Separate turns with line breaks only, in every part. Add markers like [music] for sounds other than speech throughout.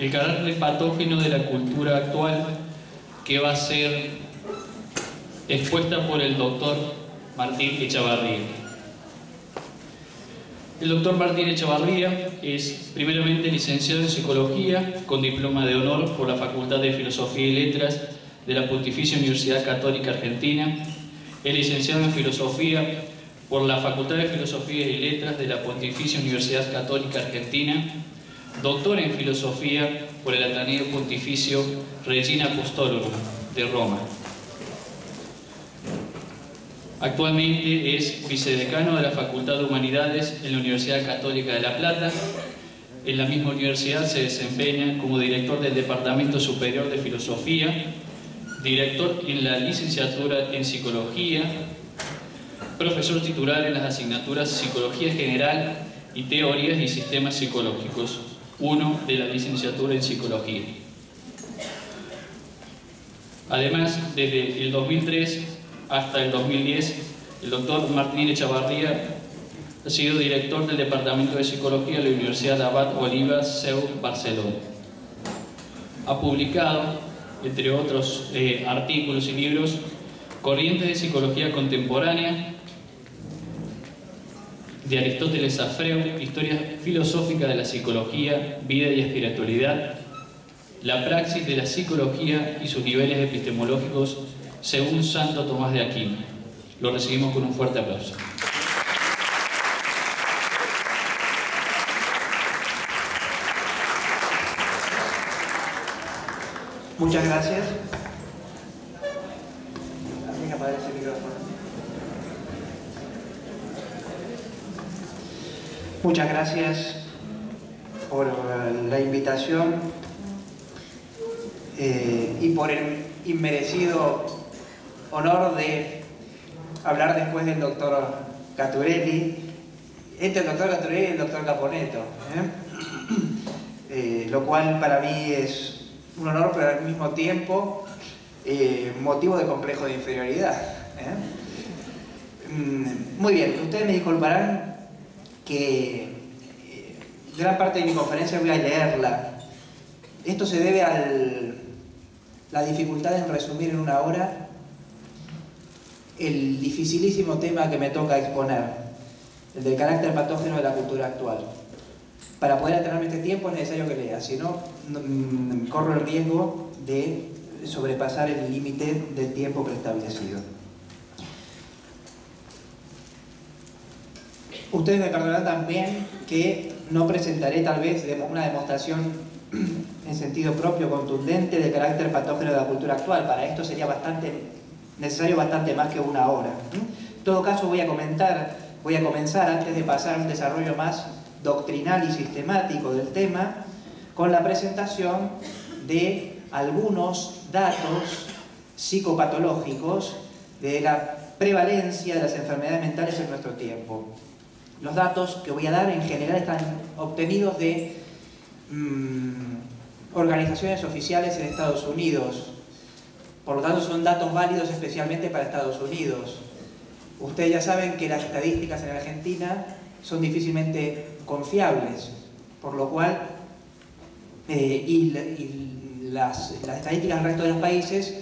el carácter patógeno de la cultura actual que va a ser expuesta por el doctor Martín Echavarría. El doctor Martín Echavarría es primeramente licenciado en Psicología con diploma de honor por la Facultad de Filosofía y Letras de la Pontificia Universidad Católica Argentina. Es licenciado en Filosofía por la Facultad de Filosofía y Letras de la Pontificia Universidad Católica Argentina. Doctor en Filosofía por el Ateneo Pontificio Regina Apostolorum de Roma. Actualmente es vicedecano de la Facultad de Humanidades en la Universidad Católica de La Plata. En la misma universidad se desempeña como director del Departamento Superior de Filosofía, director en la licenciatura en Psicología, profesor titular en las asignaturas Psicología General y Teorías y Sistemas Psicológicos, uno de la licenciatura en Psicología. Además, desde el 2003 hasta el 2010, el doctor Martín Echavarría ha sido director del Departamento de Psicología de la Universidad de Abad Oliva, Seu, Barcelona. Ha publicado, entre otros eh, artículos y libros, Corrientes de Psicología Contemporánea, de Aristóteles a Freud, Historia filosófica de la psicología, vida y espiritualidad, la praxis de la psicología y sus niveles epistemológicos según Santo Tomás de Aquino. Lo recibimos con un fuerte aplauso.
Muchas gracias. Muchas gracias por la invitación eh, y por el inmerecido honor de hablar después del doctor Caturelli. Este doctor Caturelli y el doctor Caponeto. ¿eh? [clears throat] Eh, lo cual para mí es un honor, pero al mismo tiempo motivo de complejo de inferioridad. Mm, muy bien, ustedes me disculparán que gran parte de mi conferencia voy a leerla. Esto se debe a la dificultad en resumir en una hora el dificilísimo tema que me toca exponer, el del carácter patógeno de la cultura actual. Para poder atenerme este tiempo es necesario que lea, si no, mm, corro el riesgo de sobrepasar el límite del tiempo preestablecido. Ustedes me perdonarán también que no presentaré tal vez una demostración en sentido propio, contundente, del carácter patógeno de la cultura actual. Para esto sería bastante necesario bastante más que una hora. En todo caso voy a voy a comenzar antes de pasar a un desarrollo más doctrinal y sistemático del tema, con la presentación de algunos datos psicopatológicos de la prevalencia de las enfermedades mentales en nuestro tiempo. Los datos que voy a dar en general están obtenidos de mm, organizaciones oficiales en Estados Unidos, por lo tanto, son datos válidos especialmente para Estados Unidos. Ustedes ya saben que las estadísticas en Argentina son difícilmente confiables, por lo cual, eh, y, las, estadísticas del resto de los países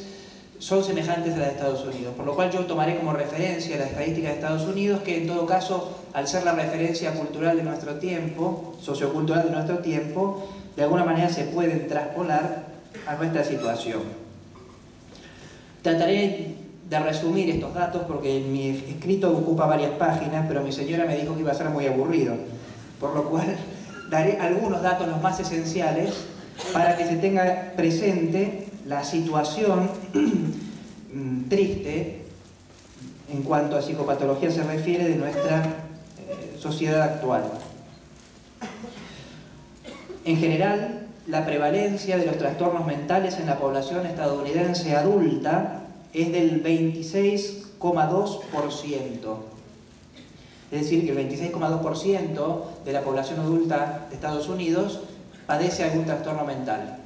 son semejantes a las de Estados Unidos, por lo cual yo tomaré como referencia las estadísticas de Estados Unidos, que en todo caso, al ser la referencia cultural de nuestro tiempo, sociocultural de nuestro tiempo, de alguna manera se pueden traspolar a nuestra situación. Trataré de resumir estos datos porque mi escrito ocupa varias páginas, pero mi señora me dijo que iba a ser muy aburrido, por lo cual daré algunos datos los más esenciales para que se tenga presente la situación triste en cuanto a psicopatología se refiere de nuestra eh, sociedad actual. En general, la prevalencia de los trastornos mentales en la población estadounidense adulta es del 26,2%. Es decir, que el 26,2% de la población adulta de Estados Unidos padece algún trastorno mental,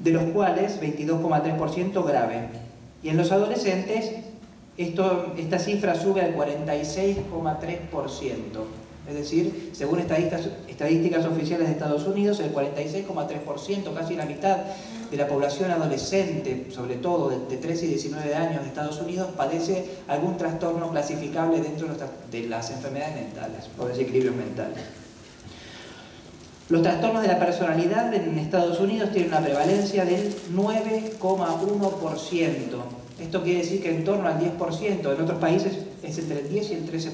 de los cuales 22,3% grave. Y en los adolescentes esta cifra sube al 46,3%. Es decir, según estadísticas, estadísticas oficiales de Estados Unidos, el 46,3%, casi la mitad de la población adolescente, sobre todo de 13 y 19 años de Estados Unidos, padece algún trastorno clasificable dentro de las enfermedades mentales o desequilibrios mentales. Los trastornos de la personalidad en Estados Unidos tienen una prevalencia del 9,1%. Esto quiere decir que en torno al 10%, en otros países es entre el 10 y el 13%.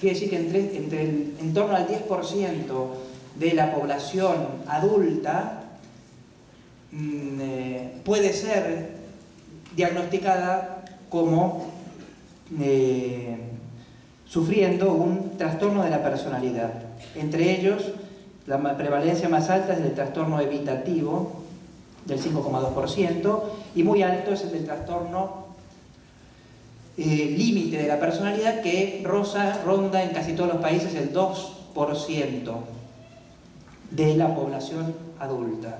Quiere decir que entre, en torno al 10% de la población adulta mm, eh, puede ser diagnosticada como eh, sufriendo un trastorno de la personalidad. Entre ellos, la prevalencia más alta es el trastorno evitativo, del 5,2%, y muy alto es el del trastorno eh, límite de la personalidad que rosa, ronda en casi todos los países el 2% de la población adulta.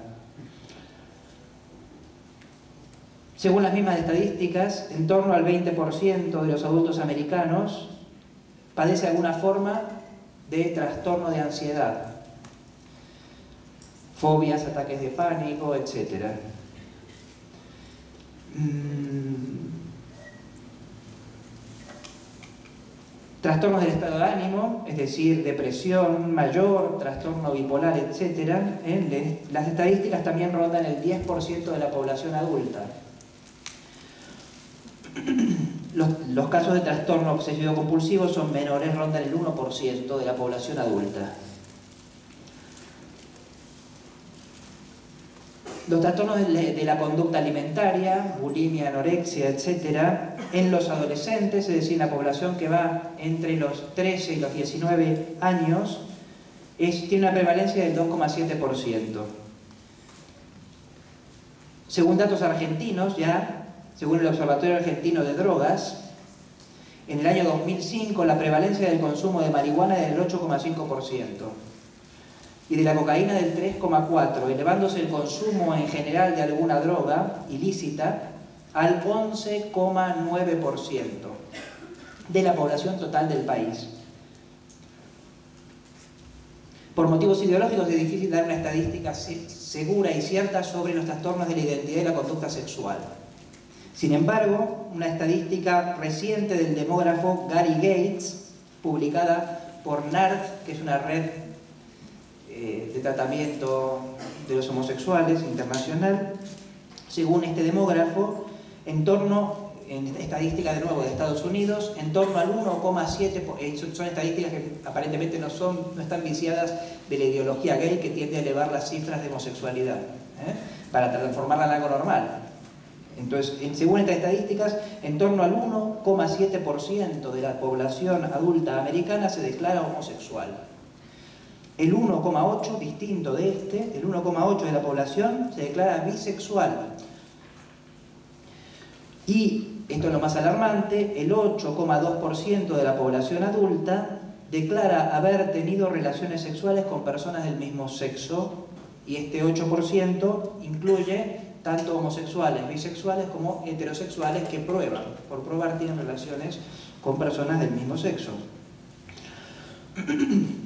Según las mismas estadísticas, en torno al 20% de los adultos americanos padece alguna forma de trastorno de ansiedad fobias, ataques de pánico, etc. Mm. Trastornos del estado de ánimo, es decir, depresión mayor, trastorno bipolar, etc. Las estadísticas también rondan el 10% de la población adulta. [clears throat] Los, los, casos de trastorno obsesivo compulsivo son menores, rondan el 1% de la población adulta. Los trastornos de la conducta alimentaria, bulimia, anorexia, etc., en los adolescentes, es decir, en la población que va entre los 13 y los 19 años, tiene una prevalencia del 2,7%. Según datos argentinos, ya, según el Observatorio Argentino de Drogas, en el año 2005 la prevalencia del consumo de marihuana era del 8,5% y de la cocaína del 3,4%, elevándose el consumo en general de alguna droga ilícita al 11,9% de la población total del país. Por motivos ideológicos es difícil dar una estadística segura y cierta sobre los trastornos de la identidad y la conducta sexual. Sin embargo, una estadística reciente del demógrafo Gary Gates, publicada por NARD, que es una red eh, de tratamiento de los homosexuales internacional, según este demógrafo, en torno, en estadística de nuevo de Estados Unidos, en torno al 1,7%, eh, son estadísticas que aparentemente no, son, no están viciadas de la ideología gay que tiende a elevar las cifras de homosexualidad, ¿eh? para transformarla en algo normal. Entonces, según estas estadísticas, en torno al 1,7% de la población adulta americana se declara homosexual. El 1,8, distinto de este, el 1,8 de la población se declara bisexual. Y, esto es lo más alarmante, el 8,2% de la población adulta declara haber tenido relaciones sexuales con personas del mismo sexo y este 8% incluye tanto homosexuales, bisexuales como heterosexuales que prueban, por probar tienen relaciones con personas del mismo sexo. [clears throat]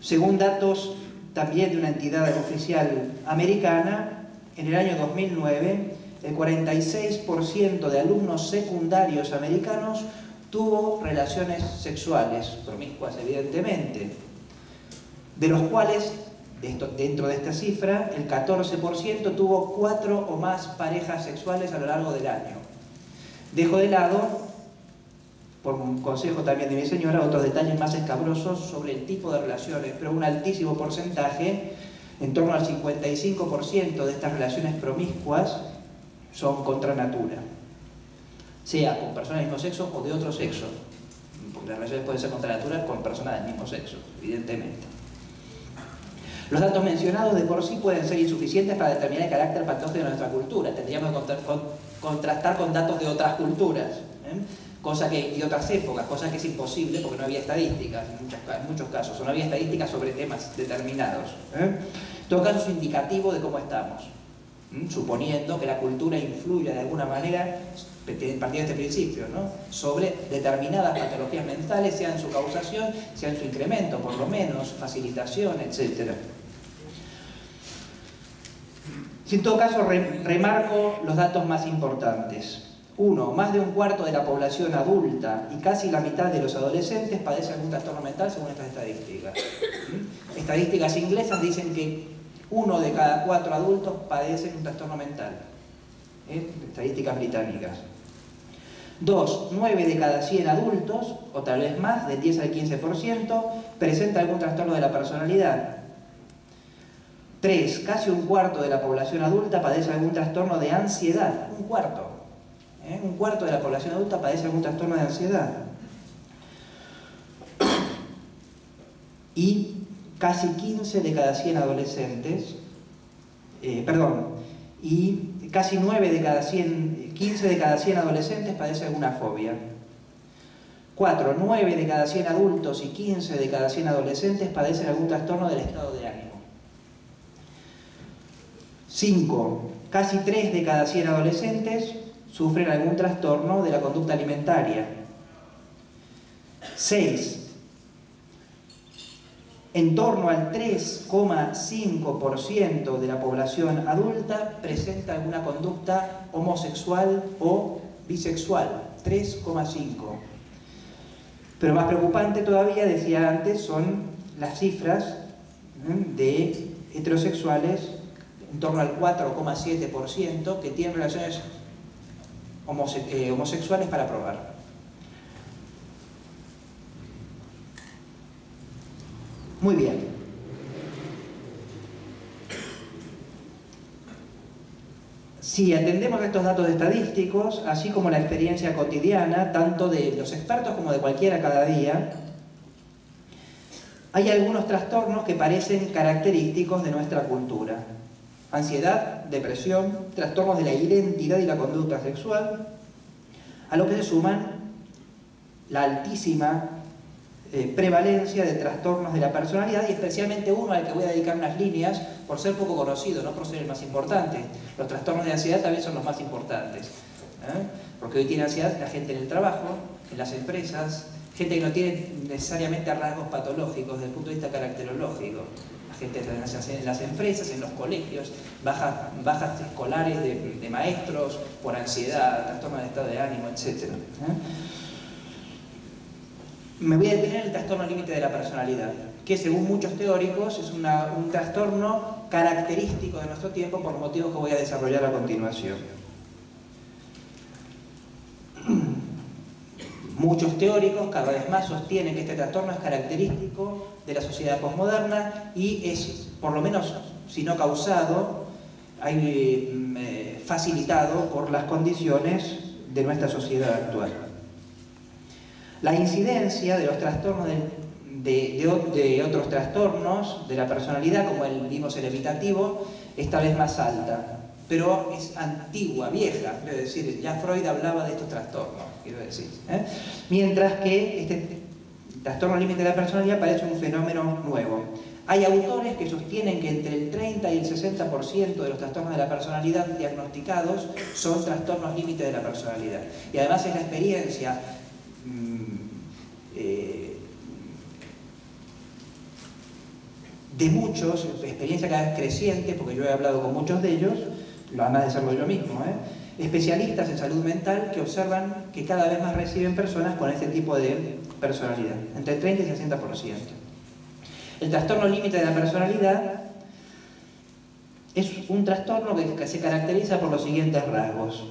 Según datos también de una entidad oficial americana, en el año 2009 el 46% de alumnos secundarios americanos tuvo relaciones sexuales, promiscuas evidentemente, de los cuales, dentro de esta cifra, el 14% tuvo cuatro o más parejas sexuales a lo largo del año. Dejo de lado por un consejo también de mi señora, otros detalles más escabrosos sobre el tipo de relaciones, pero un altísimo porcentaje, en torno al 55% de estas relaciones promiscuas son contra natura, sea con personas del mismo sexo o de otro sexo, porque las relaciones pueden ser contra natura con personas del mismo sexo, evidentemente. Los datos mencionados de por sí pueden ser insuficientes para determinar el carácter patógeno de nuestra cultura. Tendríamos que contrastar con datos de otras culturas. ¿eh? Cosa que, y otras épocas, cosa que es imposible porque no había estadísticas en, muchos casos, o no había estadísticas sobre temas determinados. ¿eh? En todo caso es indicativo de cómo estamos, suponiendo que la cultura influye de alguna manera partiendo de este principio, sobre determinadas patologías mentales, sea en su causación, sea en su incremento, por lo menos, facilitación, etc. En todo caso remarco los datos más importantes. Uno, más de un cuarto de la población adulta y casi la mitad de los adolescentes padece algún trastorno mental según estas estadísticas. Estadísticas inglesas dicen que uno de cada cuatro adultos padece un trastorno mental. ¿eh? Estadísticas británicas. Dos, nueve de cada 100 adultos, o tal vez más, del 10 al 15%, presenta algún trastorno de la personalidad. Tres, casi un cuarto de la población adulta padece algún trastorno de ansiedad. Un cuarto. ¿Eh? Un cuarto de la población adulta padece algún trastorno de ansiedad. Y casi 15 de cada 100 adolescentes, eh, perdón, y casi 9 de cada 100, 15 de cada 100 adolescentes padece alguna fobia. 4. 9 de cada 100 adultos y 15 de cada 100 adolescentes padecen algún trastorno del estado de ánimo. 5. Casi 3 de cada 100 adolescentes sufren algún trastorno de la conducta alimentaria. 6. En torno al 3,5% de la población adulta presenta alguna conducta homosexual o bisexual. 3,5%. Pero más preocupante todavía, decía antes, son las cifras de heterosexuales, en torno al 4,7%, que tienen relaciones eh, homosexuales para probar. Muy bien. Si atendemos estos datos estadísticos, así como la experiencia cotidiana, tanto de los expertos como de cualquiera cada día, hay algunos trastornos que parecen característicos de nuestra cultura. Ansiedad, depresión, trastornos de la identidad y la conducta sexual, a lo que se suman la altísima eh, prevalencia de trastornos de la personalidad y especialmente uno al que voy a dedicar unas líneas por ser poco conocido, no por ser el más importante. Los trastornos de ansiedad también son los más importantes. ¿eh? Porque hoy tiene ansiedad la gente en el trabajo, en las empresas, gente que no tiene necesariamente rasgos patológicos desde el punto de vista caracterológico. Gente en las empresas, en los colegios, bajas, bajas escolares de, maestros por ansiedad, trastorno de estado de ánimo, etc. Me voy a detener en el trastorno límite de la personalidad, que según muchos teóricos es un trastorno característico de nuestro tiempo por motivos que voy a desarrollar a continuación. Muchos teóricos cada vez más sostienen que este trastorno es característico de la sociedad posmoderna y es, por lo menos, si no causado, eh, facilitado por las condiciones de nuestra sociedad actual. La incidencia de los trastornos de, otros trastornos de la personalidad, como el vimos el evitativo, es tal vez más alta, pero es antigua, vieja, quiero decir, ya Freud hablaba de estos trastornos, quiero decir. ¿eh? Mientras que este trastorno límite de la personalidad parece un fenómeno nuevo. Hay autores que sostienen que entre el 30 y el 60% de los trastornos de la personalidad diagnosticados son trastornos límite de la personalidad. Y además es la experiencia eh, de muchos, experiencia cada vez creciente, porque yo he hablado con muchos de ellos, lo además de serlo yo mismo, ¿eh? especialistas en salud mental que observan que cada vez más reciben personas con este tipo de personalidad, entre 30 y 60%. El trastorno límite de la personalidad es un trastorno que se caracteriza por los siguientes rasgos.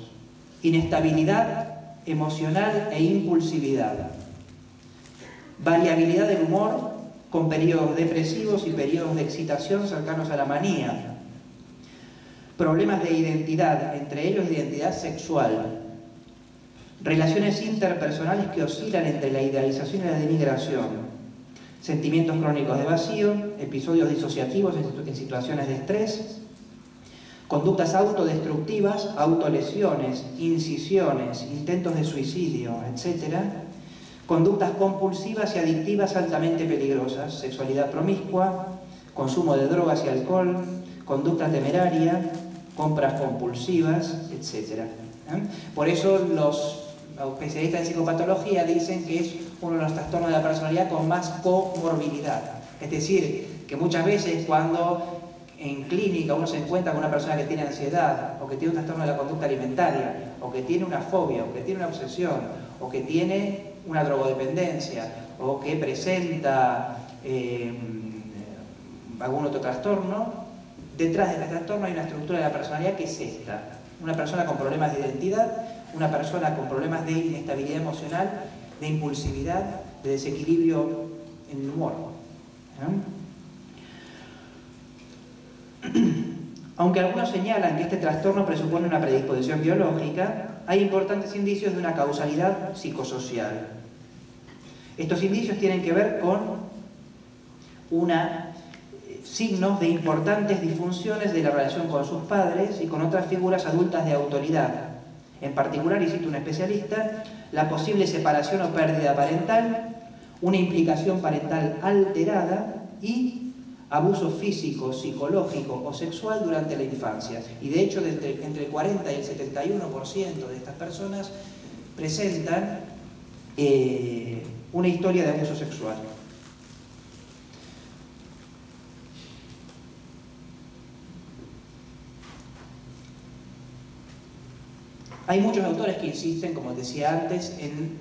Inestabilidad emocional e impulsividad variabilidad del humor con periodos depresivos y periodos de excitación cercanos a la manía, problemas de identidad, entre ellos identidad sexual, relaciones interpersonales que oscilan entre la idealización y la denigración, sentimientos crónicos de vacío, episodios disociativos en situaciones de estrés, conductas autodestructivas, autolesiones, incisiones, intentos de suicidio, etc., conductas compulsivas y adictivas altamente peligrosas, sexualidad promiscua, consumo de drogas y alcohol, conducta temeraria, compras compulsivas, etc. Por eso los especialistas en psicopatología dicen que es uno de los trastornos de la personalidad con más comorbilidad. Es decir, que muchas veces cuando en clínica uno se encuentra con una persona que tiene ansiedad, o que tiene un trastorno de la conducta alimentaria, o que tiene una fobia, o que tiene una obsesión, o que tiene una drogodependencia, o que presenta eh, algún otro trastorno, detrás de este trastorno hay una estructura de la personalidad que es esta. Una persona con problemas de identidad, una persona con problemas de inestabilidad emocional, de impulsividad, de desequilibrio en el humor. [clears throat] Aunque algunos señalan que este trastorno presupone una predisposición biológica, hay importantes indicios de una causalidad psicosocial. Estos indicios tienen que ver con una, signos de importantes disfunciones de la relación con sus padres y con otras figuras adultas de autoridad. En particular, y cito un especialista, la posible separación o pérdida parental, una implicación parental alterada y abuso físico, psicológico o sexual durante la infancia. Y de hecho, entre, el 40 y el 71% de estas personas presentan eh, una historia de abuso sexual. Hay muchos autores que insisten, como decía antes, en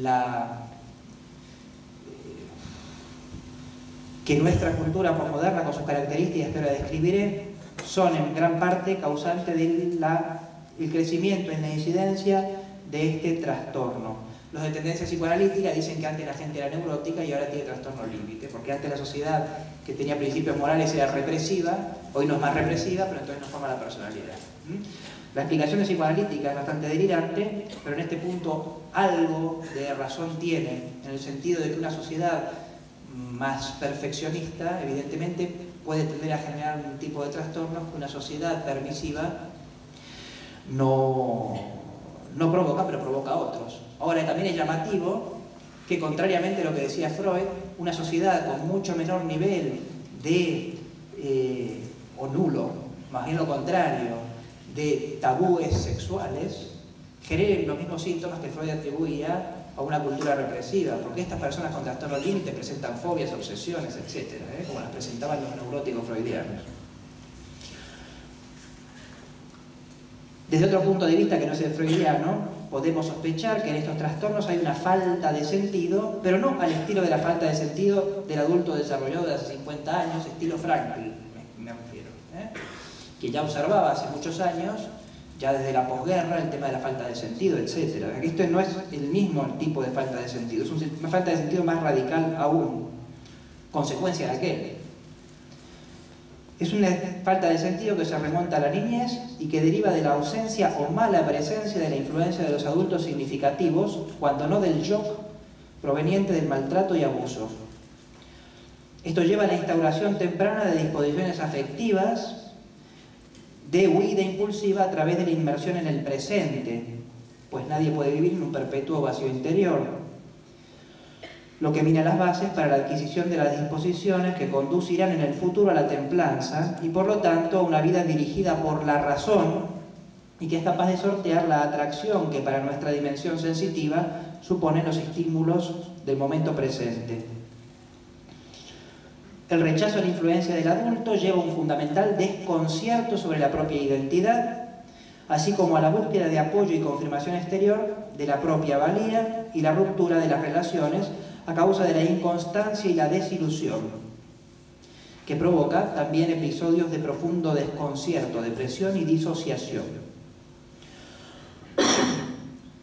la que nuestra cultura posmoderna, con sus características que ahora describiré, son en gran parte causantes del crecimiento en la incidencia de este trastorno. Los de tendencia psicoanalítica dicen que antes la gente era neurótica y ahora tiene trastorno límite, porque antes la sociedad que tenía principios morales era represiva, hoy no es más represiva, pero entonces no forma la personalidad. La explicación de psicoanalítica es bastante delirante, pero en este punto algo de razón tiene, en el sentido de que una sociedad más perfeccionista, evidentemente, puede tender a generar un tipo de trastornos que una sociedad permisiva no, no provoca, pero provoca otros. Ahora, también es llamativo que, contrariamente a lo que decía Freud, una sociedad con mucho menor nivel de, eh, o nulo, más bien lo contrario, de tabúes sexuales, genere los mismos síntomas que Freud atribuía a una cultura represiva, porque estas personas con trastorno límite presentan fobias, obsesiones, etc., ¿eh? como las presentaban los neuróticos freudianos. Desde otro punto de vista que no es el freudiano, podemos sospechar que en estos trastornos hay una falta de sentido, pero no al estilo de la falta de sentido del adulto desarrollado de hace 50 años, estilo Frankl, me, refiero, ¿eh? Que ya observaba hace muchos años ya desde la posguerra, el tema de la falta de sentido, etc. Esto no es el mismo tipo de falta de sentido, es una falta de sentido más radical aún, consecuencia de aquel. Es una falta de sentido que se remonta a la niñez y que deriva de la ausencia o mala presencia de la influencia de los adultos significativos, cuando no del shock proveniente del maltrato y abuso. Esto lleva a la instauración temprana de disposiciones afectivas de huida impulsiva a través de la inmersión en el presente, pues nadie puede vivir en un perpetuo vacío interior, lo que mina las bases para la adquisición de las disposiciones que conducirán en el futuro a la templanza y por lo tanto a una vida dirigida por la razón y que es capaz de sortear la atracción que para nuestra dimensión sensitiva suponen los estímulos del momento presente. El rechazo a la influencia del adulto lleva un fundamental desconcierto sobre la propia identidad, así como a la búsqueda de apoyo y confirmación exterior de la propia valía y la ruptura de las relaciones a causa de la inconstancia y la desilusión, que provoca también episodios de profundo desconcierto, depresión y disociación.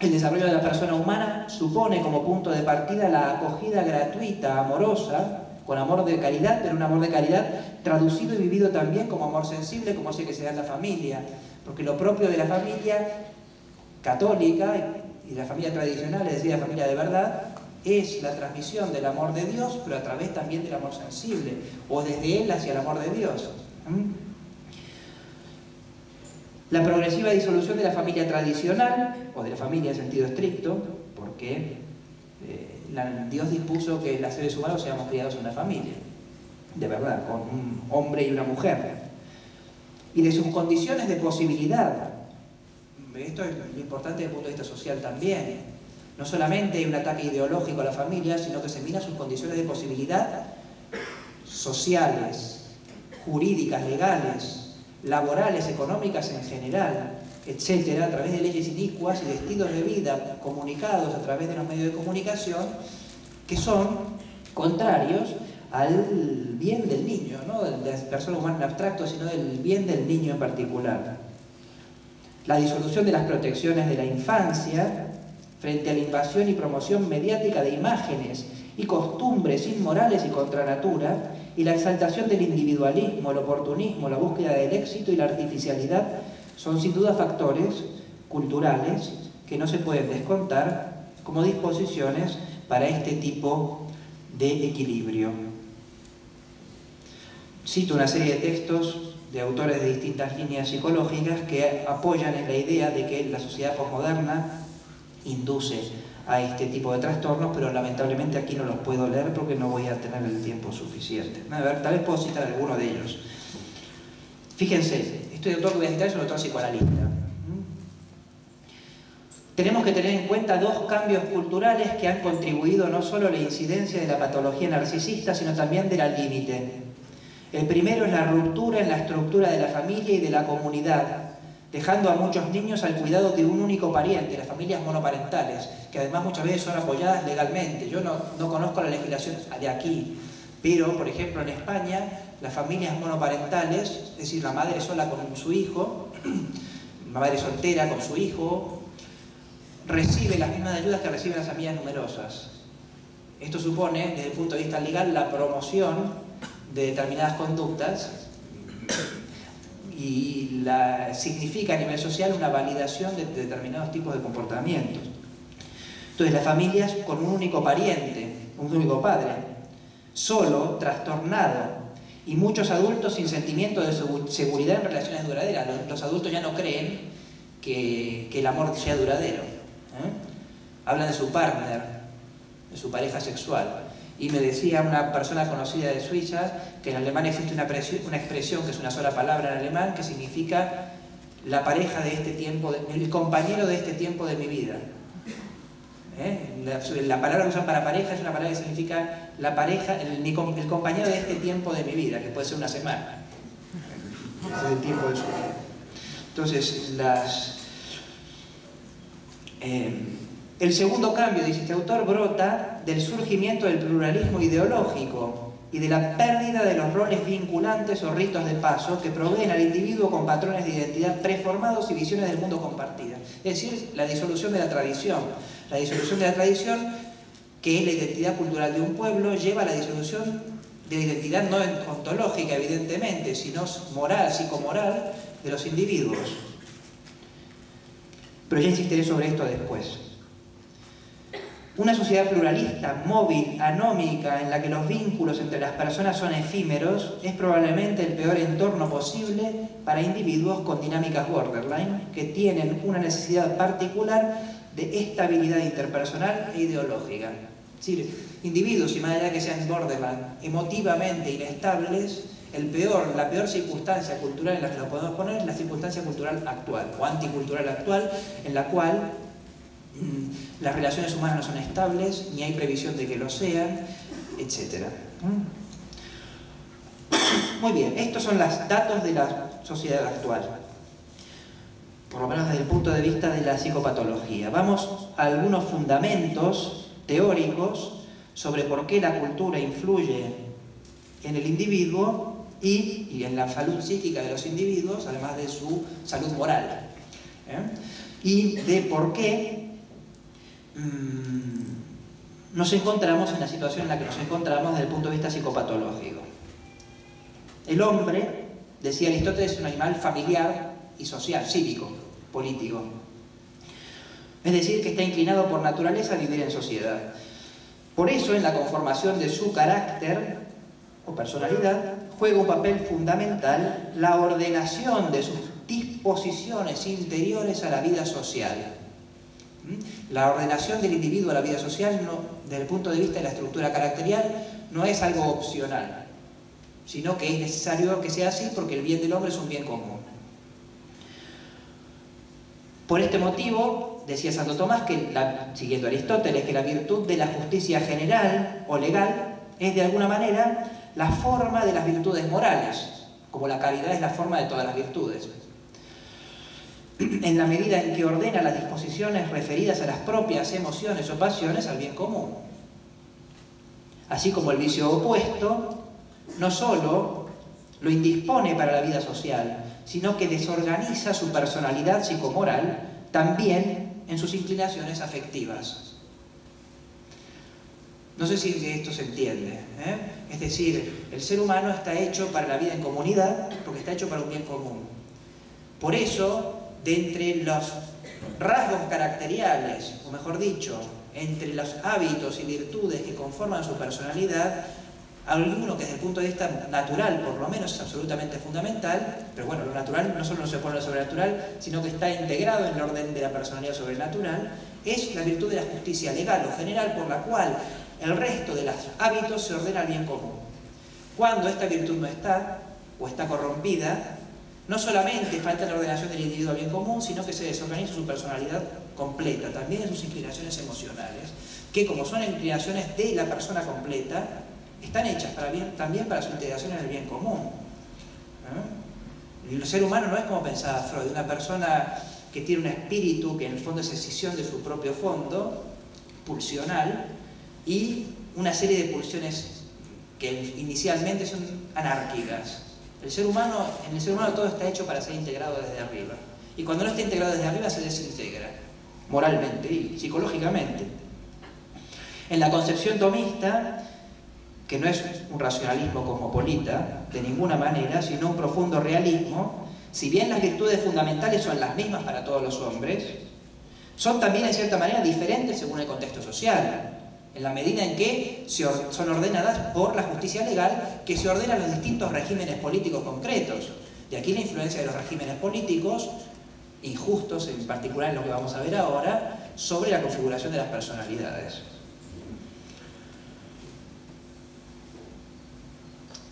El desarrollo de la persona humana supone como punto de partida la acogida gratuita, amorosa, con amor de caridad, pero un amor de caridad traducido y vivido también como amor sensible, como sé que se da en la familia. Porque lo propio de la familia católica y la familia tradicional, es decir, la familia de verdad, es la transmisión del amor de Dios, pero a través también del amor sensible, o desde Él hacia el amor de Dios. ¿Mm? La progresiva disolución de la familia tradicional, o de la familia en sentido estricto, porque eh, Dios dispuso que los seres humanos seamos criados en una familia, de verdad, con un hombre y una mujer. Y de sus condiciones de posibilidad esto es lo importante desde el punto de vista social también. No solamente hay un ataque ideológico a la familia, sino que se mira sus condiciones de posibilidad sociales, jurídicas, legales, laborales, económicas en general, etcétera, a través de leyes inicuas y de estilos de vida comunicados a través de los medios de comunicación que son contrarios al bien del niño, no de la persona humana en abstracto, sino del bien del niño en particular. La disolución de las protecciones de la infancia frente a la invasión y promoción mediática de imágenes y costumbres inmorales y contra natura, y la exaltación del individualismo, el oportunismo, la búsqueda del éxito y la artificialidad son sin duda factores culturales que no se pueden descontar como disposiciones para este tipo de equilibrio. Cito una serie de textos de autores de distintas líneas psicológicas que apoyan en la idea de que la sociedad posmoderna induce a este tipo de trastornos, pero lamentablemente aquí no los puedo leer porque no voy a tener el tiempo suficiente. A ver, tal vez puedo citar alguno de ellos. Fíjense, este a citar es un autor psicoanalista. Tenemos que tener en cuenta dos cambios culturales que han contribuido no solo a la incidencia de la patología narcisista, sino también de la límite. El primero es la ruptura en la estructura de la familia y de la comunidad, dejando a muchos niños al cuidado de un único pariente, las familias monoparentales, que además muchas veces son apoyadas legalmente. Yo no, no conozco la legislación de aquí, pero por ejemplo en España las familias monoparentales, es decir, la madre sola con su hijo, [clears throat] la madre soltera con su hijo, recibe las mismas ayudas que reciben las familias numerosas. Esto supone, desde el punto de vista legal, la promoción de determinadas conductas y significa a nivel social una validación de, determinados tipos de comportamientos. Entonces, las familias con un único pariente, un único padre, solo, trastornado, y muchos adultos sin sentimiento de seguridad en relaciones duraderas. Los, adultos ya no creen que, el amor sea duradero. ¿eh? Hablan de su partner, de su pareja sexual. Y me decía una persona conocida de Suiza que en alemán existe una expresión que es una sola palabra en alemán que significa la pareja de este tiempo, el compañero de este tiempo de mi vida. ¿Eh? La, palabra que usan para pareja es una palabra que significa la pareja, el, el, compañero de este tiempo de mi vida, que puede ser una semana. Es el tiempo de su vida. Entonces, las, eh, el segundo cambio, dice este autor, brota del surgimiento del pluralismo ideológico y de la pérdida de los roles vinculantes o ritos de paso que proveen al individuo con patrones de identidad preformados y visiones del mundo compartidas. Es decir, la disolución de la tradición. La disolución de la tradición, que es la identidad cultural de un pueblo, lleva a la disolución de la identidad no ontológica, evidentemente, sino moral, psicomoral, de los individuos. Pero ya insistiré sobre esto después. Una sociedad pluralista, móvil, anómica, en la que los vínculos entre las personas son efímeros, es probablemente el peor entorno posible para individuos con dinámicas borderline, que tienen una necesidad particular de estabilidad interpersonal e ideológica. Es decir, individuos, y más allá que sean borderline, emotivamente inestables, el peor, la peor circunstancia cultural en la que lo podemos poner es la circunstancia cultural actual, o anticultural actual, en la cual Mm, las relaciones humanas no son estables, ni hay previsión de que lo sean, etc. Mm. Muy bien, estos son los datos de la sociedad actual, por lo menos desde el punto de vista de la psicopatología. Vamos a algunos fundamentos teóricos sobre por qué la cultura influye en el individuo y, en la salud psíquica de los individuos, además de su salud moral. ¿eh? Y de por qué Mm, nos encontramos en la situación en la que nos encontramos desde el punto de vista psicopatológico. El hombre, decía Aristóteles, es un animal familiar y social, cívico, político. Es decir, que está inclinado por naturaleza a vivir en sociedad. Por eso, en la conformación de su carácter o personalidad, juega un papel fundamental la ordenación de sus disposiciones interiores a la vida social. La ordenación del individuo a la vida social, desde el punto de vista de la estructura caracterial, no es algo opcional, sino que es necesario que sea así porque el bien del hombre es un bien común. Por este motivo, decía Santo Tomás, que siguiendo Aristóteles, que la virtud de la justicia general o legal es de alguna manera la forma de las virtudes morales, como la caridad es la forma de todas las virtudes. En la medida en que ordena las disposiciones referidas a las propias emociones o pasiones al bien común. Así como el vicio opuesto no solo lo indispone para la vida social, sino que desorganiza su personalidad psicomoral también en sus inclinaciones afectivas. No sé si esto se entiende. ¿eh? Es decir, el ser humano está hecho para la vida en comunidad porque está hecho para un bien común. Por eso, de entre los rasgos caracteriales, o mejor dicho, entre los hábitos y virtudes que conforman su personalidad, alguno que desde el punto de vista natural, por lo menos, es absolutamente fundamental, pero bueno, lo natural no solo no se pone lo sobrenatural, sino que está integrado en el orden de la personalidad sobrenatural, es la virtud de la justicia legal o general por la cual el resto de los hábitos se ordena al bien común. Cuando esta virtud no está, o está corrompida, no solamente falta la ordenación del individuo al bien común, sino que se desorganiza su personalidad completa, también sus inclinaciones emocionales, que como son inclinaciones de la persona completa, están hechas para bien, también para su integración en el bien común. ¿Eh? El ser humano no es como pensaba Freud, una persona que tiene un espíritu que en el fondo es escisión de su propio fondo, pulsional, y una serie de pulsiones que inicialmente son anárquicas. El ser humano, en el ser humano todo está hecho para ser integrado desde arriba. Y cuando no está integrado desde arriba se desintegra, moralmente y psicológicamente. En la concepción tomista, que no es un racionalismo cosmopolita de ninguna manera, sino un profundo realismo, si bien las virtudes fundamentales son las mismas para todos los hombres, son también en cierta manera diferentes según el contexto social en la medida en que son ordenadas por la justicia legal que se ordena los distintos regímenes políticos concretos. De aquí la influencia de los regímenes políticos, injustos en particular en lo que vamos a ver ahora, sobre la configuración de las personalidades.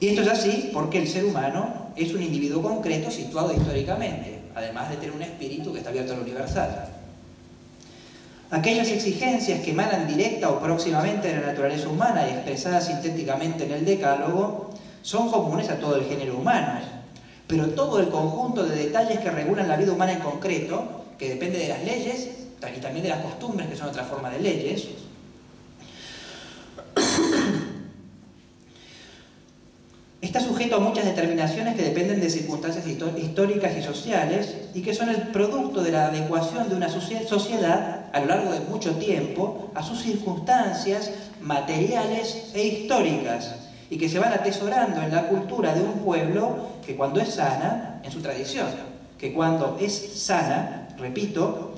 Y esto es así porque el ser humano es un individuo concreto situado históricamente, además de tener un espíritu que está abierto a lo universal. Aquellas exigencias que emanan directa o próximamente de la naturaleza humana y expresadas sintéticamente en el decálogo son comunes a todo el género humano, pero todo el conjunto de detalles que regulan la vida humana en concreto, que depende de las leyes y también de las costumbres, que son otra forma de leyes, Está sujeto a muchas determinaciones que dependen de circunstancias históricas y sociales y que son el producto de la adecuación de una sociedad a lo largo de mucho tiempo a sus circunstancias materiales e históricas y que se van atesorando en la cultura de un pueblo que cuando es sana, en su tradición, que cuando es sana, repito,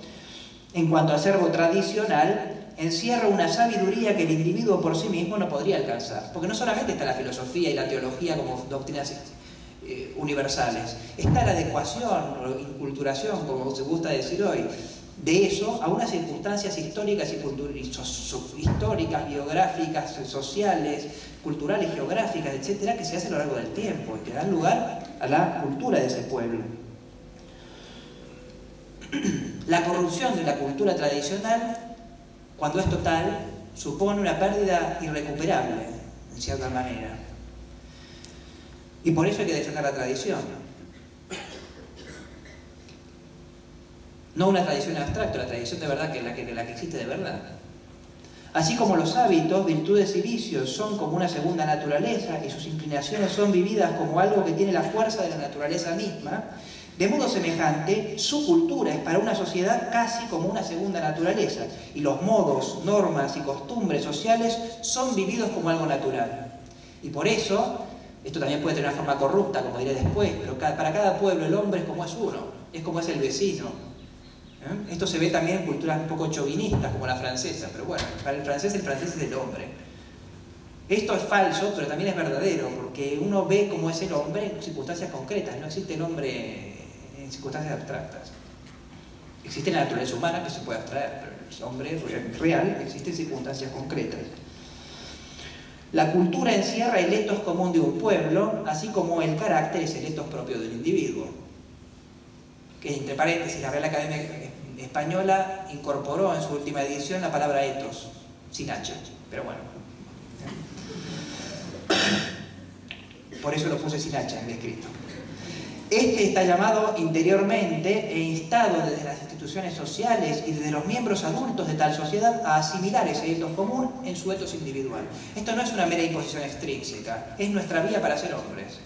en cuanto a acervo tradicional, encierra una sabiduría que el individuo por sí mismo no podría alcanzar. Porque no solamente está la filosofía y la teología como doctrinas eh, universales, está la adecuación o inculturación, como se gusta decir hoy, de eso a unas circunstancias históricas y históricas, biográficas, sociales, culturales, geográficas, etcétera, que se hacen a lo largo del tiempo y que dan lugar a la cultura de ese pueblo. [clears throat] La corrupción de la cultura tradicional cuando es total, supone una pérdida irrecuperable, en cierta manera. Y por eso hay que defender la tradición. No una tradición abstracta, la tradición de verdad que la que, la que existe de verdad. Así como los hábitos, virtudes y vicios son como una segunda naturaleza y sus inclinaciones son vividas como algo que tiene la fuerza de la naturaleza misma, de modo semejante, su cultura es para una sociedad casi como una segunda naturaleza y los modos, normas y costumbres sociales son vividos como algo natural. Y por eso, esto también puede tener una forma corrupta, como diré después, pero para cada pueblo el hombre es como es uno, es como es el vecino. ¿Eh? Esto se ve también en culturas un poco chauvinistas, como la francesa, pero bueno, para el francés el francés es el hombre. Esto es falso, pero también es verdadero, porque uno ve cómo es el hombre en circunstancias concretas, no existe el hombre en circunstancias abstractas. Existe la naturaleza humana que se puede abstraer, pero el hombre real existe circunstancias concretas. La cultura encierra el etos común de un pueblo, así como el carácter es el etos propio del individuo. Que entre paréntesis, la Real Academia española incorporó en su última edición la palabra etos, sin H, pero bueno. Por eso lo puse sin H en mi escrito. Este está llamado interiormente e instado desde las instituciones sociales y desde los miembros adultos de tal sociedad a asimilar ese etos común en su etos individual. Esto no es una mera imposición extrínseca, es nuestra vía para ser hombres.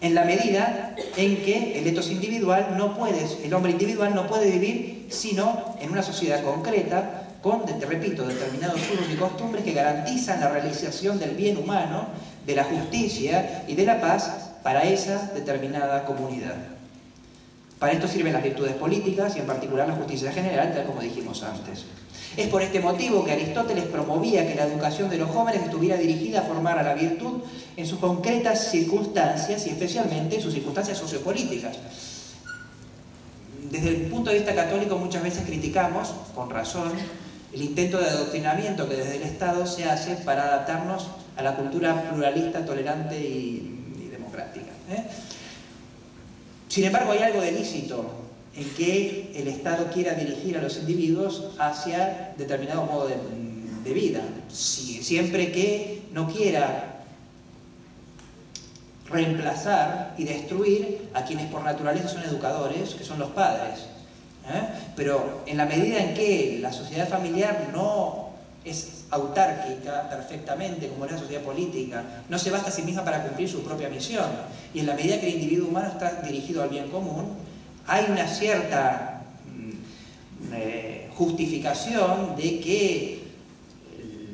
En la medida en que el etos individual no puede, el hombre individual no puede vivir sino en una sociedad concreta con, te repito, determinados usos y costumbres que garantizan la realización del bien humano, de la justicia y de la paz para esa determinada comunidad. Para esto sirven las virtudes políticas y en particular la justicia general, tal como dijimos antes. Es por este motivo que Aristóteles promovía que la educación de los jóvenes estuviera dirigida a formar a la virtud en sus concretas circunstancias y especialmente en sus circunstancias sociopolíticas. Desde el punto de vista católico muchas veces criticamos, con razón, el intento de adoctrinamiento que desde el Estado se hace para adaptarnos a la cultura pluralista, tolerante y ¿eh? Sin embargo, hay algo de lícito en que el Estado quiera dirigir a los individuos hacia determinado modo de, vida, siempre que no quiera reemplazar y destruir a quienes por naturaleza son educadores, que son los padres. ¿eh? Pero en la medida en que la sociedad familiar no es autárquica perfectamente, como es la sociedad política, no se basta a sí misma para cumplir su propia misión. Y en la medida que el individuo humano está dirigido al bien común, hay una cierta mm, eh, justificación de que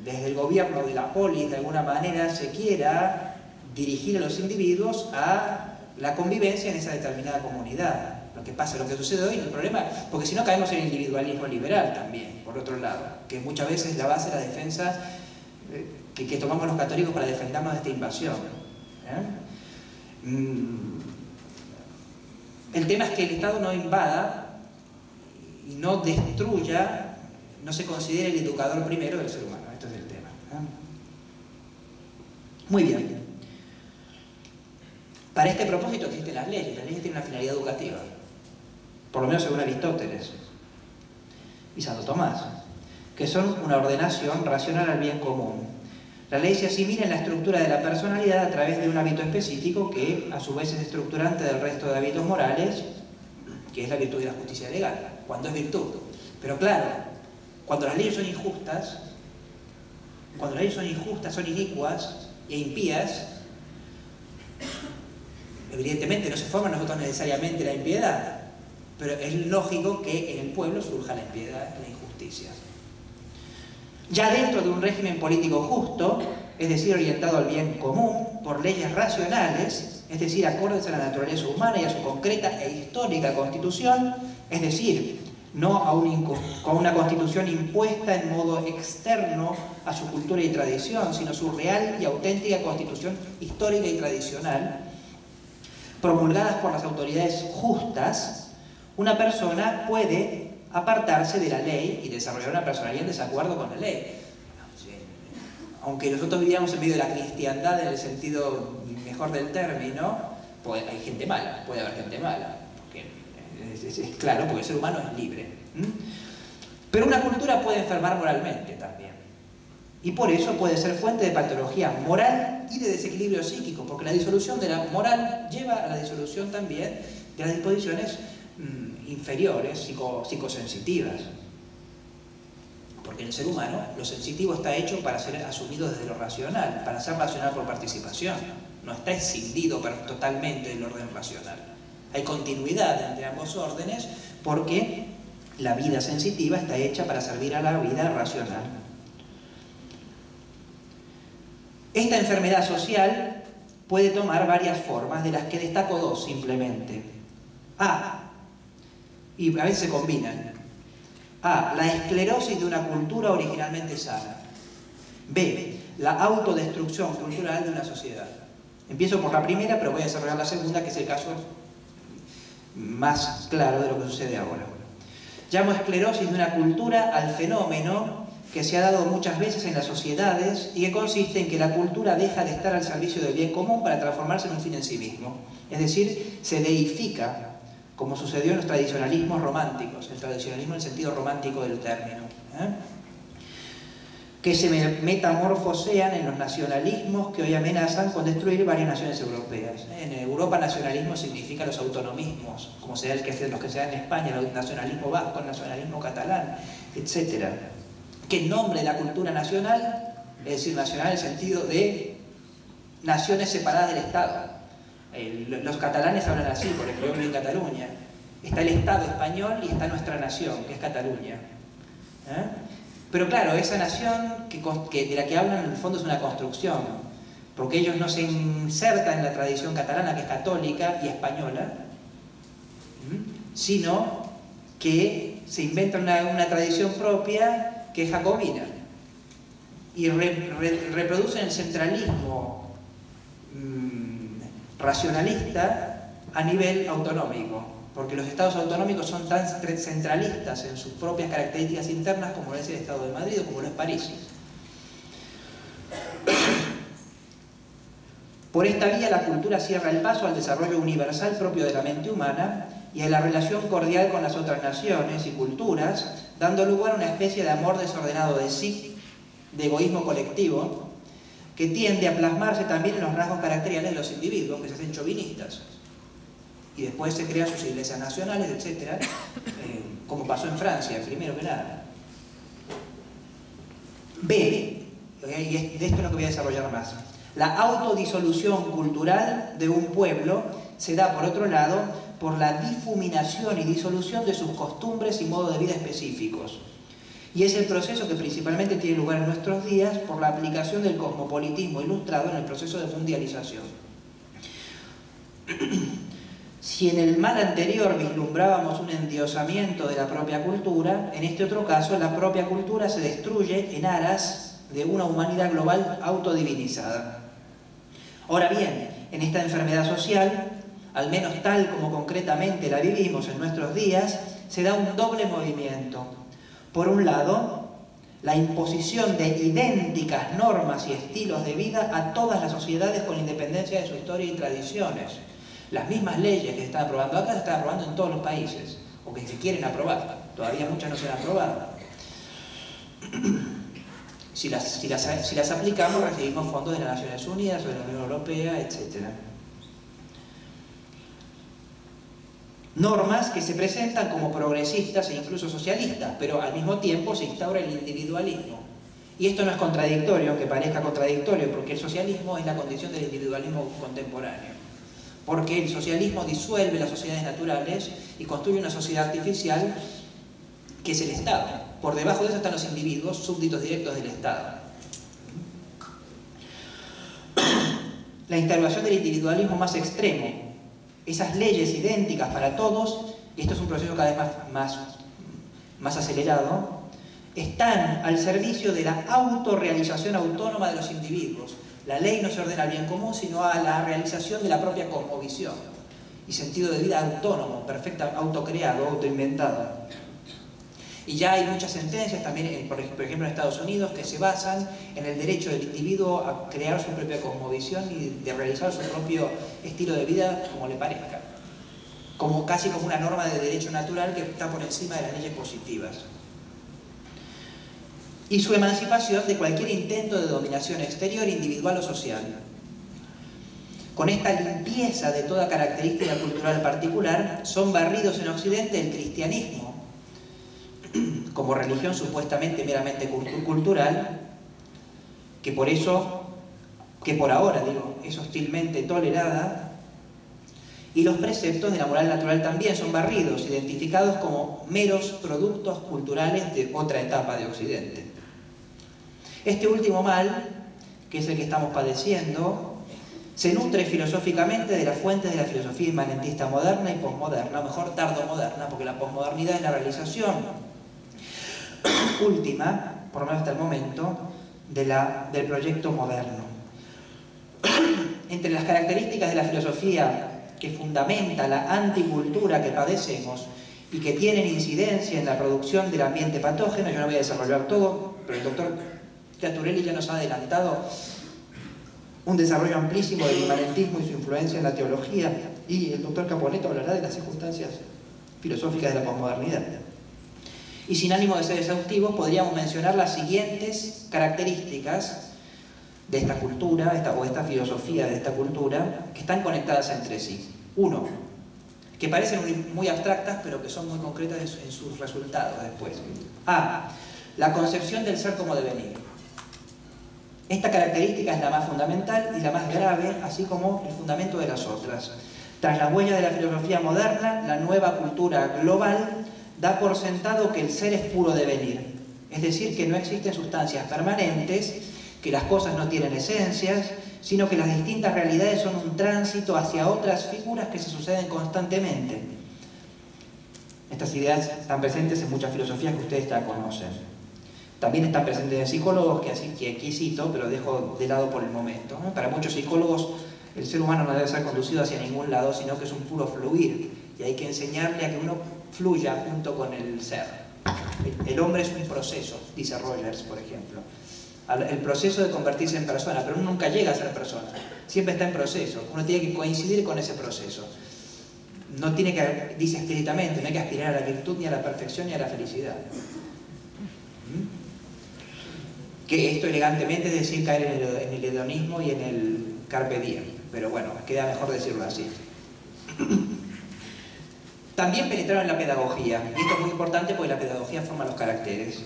desde el gobierno de la polis, de alguna manera, se quiera dirigir a los individuos a la convivencia en esa determinada comunidad lo que pasa, lo que sucede hoy, el problema, porque si no caemos en el individualismo liberal también, por otro lado, que muchas veces la base de la defensa eh, que, tomamos los católicos para defendernos de esta invasión. ¿eh? Mm. El tema es que el Estado no invada y no destruya, no se considere el educador primero del ser humano. Esto es el tema. ¿eh? Muy bien. Para este propósito existen las leyes. Las leyes tienen una finalidad educativa por lo menos según Aristóteles y Santo Tomás, que son una ordenación racional al bien común. La ley se asimila en la estructura de la personalidad a través de un hábito específico que a su vez es estructurante del resto de hábitos morales, que es la virtud de la justicia legal, cuando es virtud. Pero claro, cuando las leyes son injustas, cuando las leyes son injustas, son inicuas e impías, evidentemente no se forma nosotros necesariamente la impiedad, pero es lógico que en el pueblo surja la impiedad y la injusticia. Ya dentro de un régimen político justo, es decir, orientado al bien común, por leyes racionales, es decir, acordes a la naturaleza humana y a su concreta e histórica constitución, es decir, no a, a una constitución impuesta en modo externo a su cultura y tradición, sino su real y auténtica constitución histórica y tradicional, promulgadas por las autoridades justas, una persona puede apartarse de la ley y desarrollar una personalidad en desacuerdo con la ley. Aunque nosotros vivíamos en medio de la cristiandad en el sentido mejor del término, pues hay gente mala, puede haber gente mala. es, claro, porque el ser humano es libre. Pero una cultura puede enfermar moralmente también. Y por eso puede ser fuente de patología moral y de desequilibrio psíquico, porque la disolución de la moral lleva a la disolución también de las disposiciones Mm, inferiores, psicosensitivas. Porque el ser humano lo sensitivo está hecho para ser asumido desde lo racional, para ser racional por participación. No está escindido totalmente del orden racional. Hay continuidad entre ambos órdenes porque la vida sensitiva está hecha para servir a la vida racional. Esta enfermedad social puede tomar varias formas, de las que destaco dos simplemente. A, y a veces se combinan. A. La esclerosis de una cultura originalmente sana. B. La autodestrucción cultural de una sociedad. Empiezo por la primera, pero voy a desarrollar la segunda, que es el caso más claro de lo que sucede ahora. Llamo esclerosis de una cultura al fenómeno que se ha dado muchas veces en las sociedades y que consiste en que la cultura deja de estar al servicio del bien común para transformarse en un fin en sí mismo. Es decir, se deifica como sucedió en los tradicionalismos románticos, el tradicionalismo en el sentido romántico del término. ¿eh? que se metamorfosean en los nacionalismos que hoy amenazan con destruir varias naciones europeas. En Europa nacionalismo significa los autonomismos, como sea el que, los que se dan en España, el nacionalismo vasco, el nacionalismo catalán, etc. Que en nombre de la cultura nacional, es decir, nacional en el sentido de naciones separadas del Estado. Los catalanes hablan así, por ejemplo, en Cataluña. Está el Estado español y está nuestra nación, que es Cataluña. ¿Eh? Pero claro, esa nación que, de la que hablan en el fondo es una construcción, porque ellos no se insertan en la tradición catalana, que es católica y española, sino que se inventan una, tradición propia que es jacobina y reproducen el centralismo racionalista a nivel autonómico porque los estados autonómicos son tan centralistas en sus propias características internas como lo es el Estado de Madrid o como lo es París. Por esta vía la cultura cierra el paso al desarrollo universal propio de la mente humana y a la relación cordial con las otras naciones y culturas, dando lugar a una especie de amor desordenado de sí, de egoísmo colectivo, que tiende a plasmarse también en los rasgos caracteriales de los individuos, que se hacen chauvinistas y después se crean sus iglesias nacionales, etc., eh, como pasó en Francia, primero que nada. B, y de esto es lo que voy a desarrollar más. La autodisolución cultural de un pueblo se da, por otro lado, por la difuminación y disolución de sus costumbres y modos de vida específicos. Y es el proceso que principalmente tiene lugar en nuestros días por la aplicación del cosmopolitismo ilustrado en el proceso de mundialización. [clears throat] Si en el mal anterior vislumbrábamos un endiosamiento de la propia cultura, en este otro caso la propia cultura se destruye en aras de una humanidad global autodivinizada. Ahora bien, en esta enfermedad social, al menos tal como concretamente la vivimos en nuestros días, se da un doble movimiento. Por un lado, la imposición de idénticas normas y estilos de vida a todas las sociedades con independencia de su historia y tradiciones las mismas leyes que se están aprobando acá se están aprobando en todos los países, o que se quieren aprobar. Todavía muchas no se han aprobado. Si las, aplicamos recibimos fondos de las Naciones Unidas o de la Unión Europea, etc. Normas que se presentan como progresistas e incluso socialistas, pero al mismo tiempo se instaura el individualismo. Y esto no es contradictorio, aunque parezca contradictorio, porque el socialismo es la condición del individualismo contemporáneo porque el socialismo disuelve las sociedades naturales y construye una sociedad artificial que es el Estado. Por debajo de eso están los individuos, súbditos directos del Estado. La instauración del individualismo más extremo, esas leyes idénticas para todos, y esto es un proceso cada vez más, más, acelerado, están al servicio de la autorrealización autónoma de los individuos, la ley no se ordena al bien común, sino a la realización de la propia cosmovisión y sentido de vida autónomo, perfecta, autocreado, autoinventado. Y ya hay muchas sentencias también, por ejemplo en Estados Unidos, que se basan en el derecho del individuo a crear su propia cosmovisión y de realizar su propio estilo de vida como le parezca. Como casi como una norma de derecho natural que está por encima de las leyes positivas y su emancipación de cualquier intento de dominación exterior, individual o social. Con esta limpieza de toda característica cultural particular, son barridos en Occidente el cristianismo, [clears throat] como religión supuestamente meramente cultural, que por eso, que por ahora digo, es hostilmente tolerada, y los preceptos de la moral natural también son barridos, identificados como meros productos culturales de otra etapa de Occidente. Este último mal, que es el que estamos padeciendo, se nutre filosóficamente de las fuentes de la filosofía inmanentista moderna y posmoderna, mejor tardo-moderna, porque la posmodernidad es la realización última, por lo menos hasta el momento, de la, del proyecto moderno. [clears throat] Entre las características de la filosofía que fundamenta la anticultura que padecemos y que tienen incidencia en la producción del ambiente patógeno, yo no voy a desarrollar todo, pero el doctor Teaturelli ya nos ha adelantado un desarrollo amplísimo del inmanentismo y su influencia en la teología y el doctor Caponeto hablará de las circunstancias filosóficas de la posmodernidad. Y sin ánimo de ser exhaustivos, podríamos mencionar las siguientes características de esta cultura esta, o esta filosofía de esta cultura que están conectadas entre sí. Uno, que parecen muy abstractas, pero que son muy concretas en sus resultados después. A. La concepción del ser como devenir. Esta característica es la más fundamental y la más grave, así como el fundamento de las otras. Tras la huella de la filosofía moderna, la nueva cultura global da por sentado que el ser es puro devenir, es decir, que no existen sustancias permanentes, que las cosas no tienen esencias, sino que las distintas realidades son un tránsito hacia otras figuras que se suceden constantemente. Estas ideas están presentes en muchas filosofías que ustedes ya conocen. También están presentes en psicólogos, que, así, que aquí cito, pero dejo de lado por el momento. Para muchos psicólogos, el ser humano no debe ser conducido hacia ningún lado, sino que es un puro fluir. Y hay que enseñarle a que uno fluya junto con el ser. El hombre es un proceso, dice Rogers, por ejemplo el proceso de convertirse en persona, pero uno nunca llega a ser persona, siempre está en proceso, uno tiene que coincidir con ese proceso. No tiene que, dice explícitamente, no hay que aspirar a la virtud ni a la perfección ni a la felicidad. ¿Mm? Que esto elegantemente es decir caer en el, en el hedonismo y en el carpe diem, pero bueno, queda mejor decirlo así. También penetraron en la pedagogía, y esto es muy importante porque la pedagogía forma los caracteres.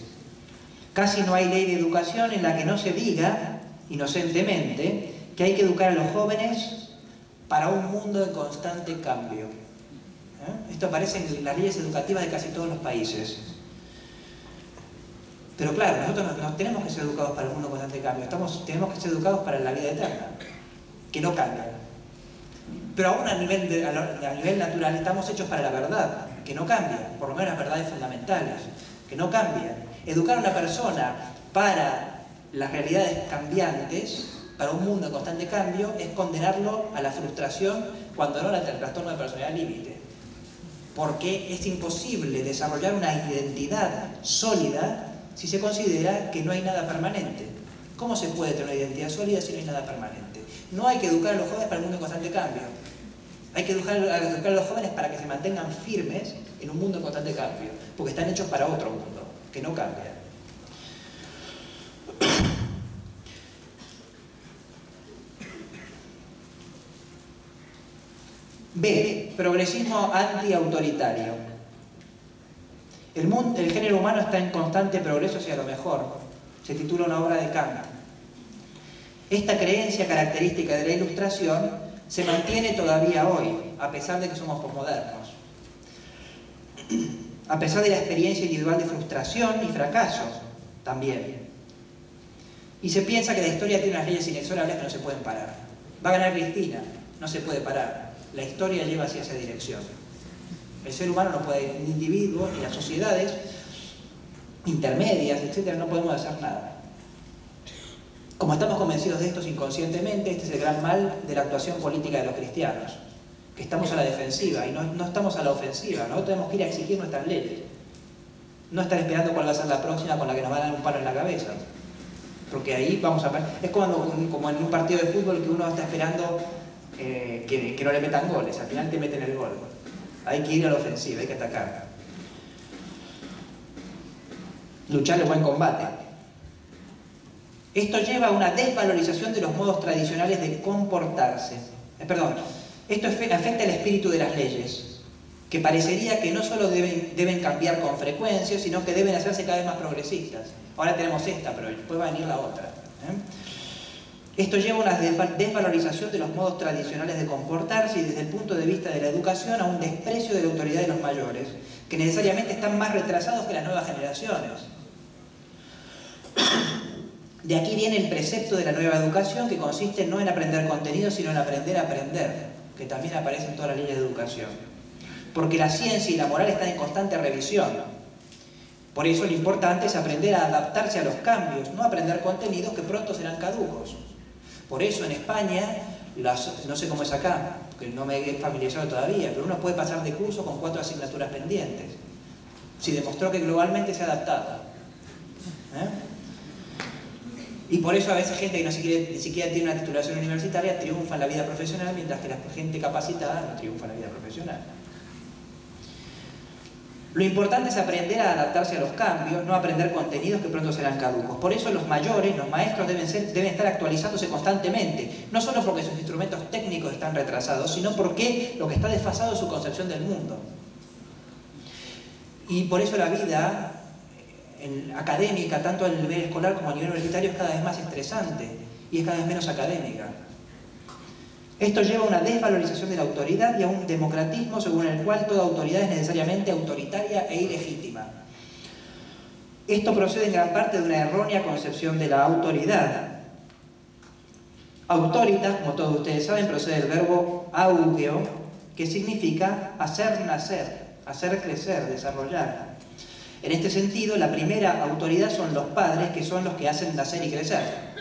Casi no hay ley de educación en la que no se diga, inocentemente, que hay que educar a los jóvenes para un mundo de constante cambio. ¿Eh? Esto aparece en las leyes educativas de casi todos los países. Pero claro, nosotros no, tenemos que ser educados para un mundo de constante cambio, tenemos que ser educados para la vida eterna, que no cambia. Pero aún a nivel, a nivel natural estamos hechos para la verdad, que no cambia, por lo menos las verdades fundamentales, que no cambian. Educar a una persona para las realidades cambiantes, para un mundo en constante cambio, es condenarlo a la frustración cuando no al trastorno de personalidad límite. Porque es imposible desarrollar una identidad sólida si se considera que no hay nada permanente. ¿Cómo se puede tener una identidad sólida si no hay nada permanente? No hay que educar a los jóvenes para el mundo en constante cambio. Hay que educar, a los jóvenes para que se mantengan firmes en un mundo en constante cambio, porque están hechos para otro mundo que no cambia. [coughs] B. Progresismo antiautoritario. El, el género humano está en constante progreso hacia lo mejor. Se titula una obra de Kant. Esta creencia característica de la ilustración se mantiene todavía hoy, a pesar de que somos posmodernos a pesar de la experiencia individual de frustración y fracaso también. Y se piensa que la historia tiene unas leyes inexorables que no se pueden parar. Va a ganar Cristina, no se puede parar. La historia lleva hacia esa dirección. El ser humano no puede, ni individuo, ni las sociedades intermedias, etcétera, no podemos hacer nada. Como estamos convencidos de esto inconscientemente, este es el gran mal de la actuación política de los cristianos que estamos a la defensiva y no, estamos a la ofensiva. Nosotros tenemos que ir a exigir nuestras leyes. No estar esperando cuál va a ser la próxima con la que nos van a dar un palo en la cabeza. Porque ahí vamos a... Es como, en un partido de fútbol que uno está esperando eh, que, que no le metan goles. Al final te meten el gol. Hay que ir a la ofensiva, hay que atacar. Luchar el buen combate. Esto lleva a una desvalorización de los modos tradicionales de comportarse. Eh, perdón, esto afecta el espíritu de las leyes, que parecería que no solo deben, cambiar con frecuencia, sino que deben hacerse cada vez más progresistas. Ahora tenemos esta, pero después va a venir la otra. ¿eh? Esto lleva a una desvalorización de los modos tradicionales de comportarse y desde el punto de vista de la educación a un desprecio de la autoridad de los mayores, que necesariamente están más retrasados que las nuevas generaciones. De aquí viene el precepto de la nueva educación que consiste no en aprender contenido, sino en aprender a aprender que también aparece en todas las leyes de educación. Porque la ciencia y la moral están en constante revisión. Por eso lo importante es aprender a adaptarse a los cambios, no aprender contenidos que pronto serán caducos. Por eso en España, no sé cómo es acá, porque no me he familiarizado todavía, pero uno puede pasar de curso con cuatro asignaturas pendientes. Si demostró que globalmente se ha adaptado. ¿Eh? Y por eso a veces gente que no siquiera, ni siquiera tiene una titulación universitaria triunfa en la vida profesional, mientras que la gente capacitada no triunfa en la vida profesional. Lo importante es aprender a adaptarse a los cambios, no aprender contenidos que pronto serán caducos. Por eso los mayores, los maestros deben, ser, deben estar actualizándose constantemente, no solo porque sus instrumentos técnicos están retrasados, sino porque lo que está desfasado es su concepción del mundo. Y por eso la vida académica, tanto a nivel escolar como a nivel universitario, es cada vez más estresante y es cada vez menos académica. Esto lleva a una desvalorización de la autoridad y a un democratismo según el cual toda autoridad es necesariamente autoritaria e ilegítima. Esto procede en gran parte de una errónea concepción de la autoridad. Autoritas, como todos ustedes saben, procede del verbo augeo, que significa hacer nacer, hacer crecer, desarrollar. En este sentido, la primera autoridad son los padres, que son los que hacen nacer y crecer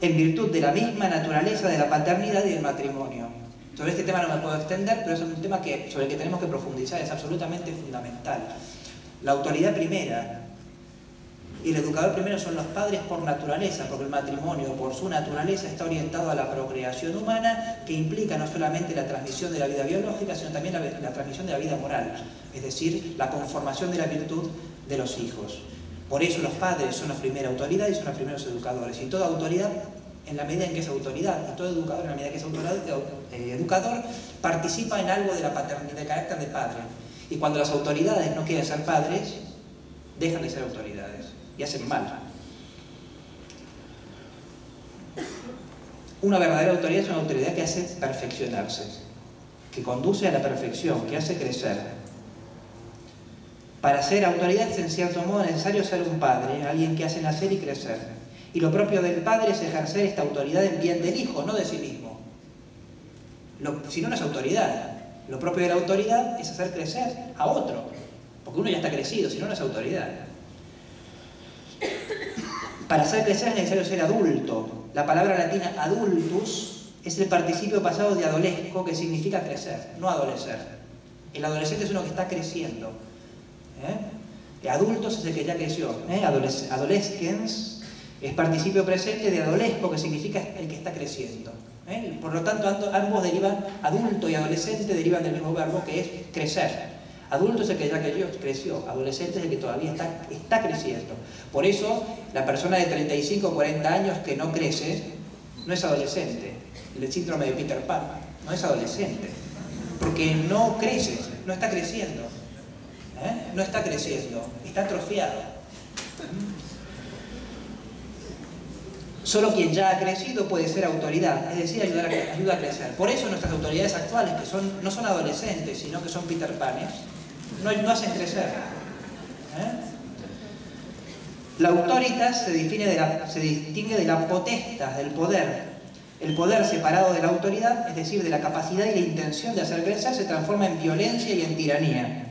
en virtud de la misma naturaleza de la paternidad y del matrimonio. Sobre este tema no me puedo extender, pero es un tema que, sobre el que tenemos que profundizar, es absolutamente fundamental. La autoridad primera y el educador primero son los padres por naturaleza, porque el matrimonio por su naturaleza está orientado a la procreación humana, que implica no solamente la transmisión de la vida biológica, sino también la, la transmisión de la vida moral, es decir, la conformación de la virtud de los hijos. Por eso los padres son la primera autoridad y son los primeros educadores. Y toda autoridad, en la medida en que es autoridad, y todo educador, en la medida en que es eh, educador, participa en algo de la paternidad, carácter de padre. Y cuando las autoridades no quieren ser padres, dejan de ser autoridades y hacen mal. Una verdadera autoridad es una autoridad que hace perfeccionarse, que conduce a la perfección, que hace crecer, para ser autoridad es en cierto modo necesario ser un padre, alguien que hace nacer y crecer. Y lo propio del padre es ejercer esta autoridad en bien del hijo, no de sí mismo. si no, no es autoridad. Lo propio de la autoridad es hacer crecer a otro, porque uno ya está crecido, si no, no es autoridad. Para hacer crecer es necesario ser adulto. La palabra latina adultus es el participio pasado de adolesco, que significa crecer, no adolecer. El adolescente es uno que está creciendo. ¿eh? Adultos es el que ya creció. ¿eh? adolescens es participio presente de adolesco, que significa el que está creciendo. ¿eh? Por lo tanto, ambos derivan, adulto y adolescente derivan del mismo verbo que es crecer. Adulto es el que ya creció, adolescente es el que todavía está, está creciendo. Por eso, la persona de 35 o 40 años que no crece, no es adolescente. El síndrome de Peter Pan no es adolescente, porque no crece, no está creciendo. ¿eh? no está creciendo, está atrofiado. Solo quien ya ha crecido puede ser autoridad, es decir, ayudar a, ayuda a crecer. Por eso nuestras autoridades actuales, que son, no son adolescentes, sino que son Peter Panes, no, hacen crecer. ¿eh? La autoritas se, define de se distingue de la potestas, del poder. El poder separado de la autoridad, es decir, de la capacidad y la intención de hacer crecer, se transforma en violencia y en tiranía.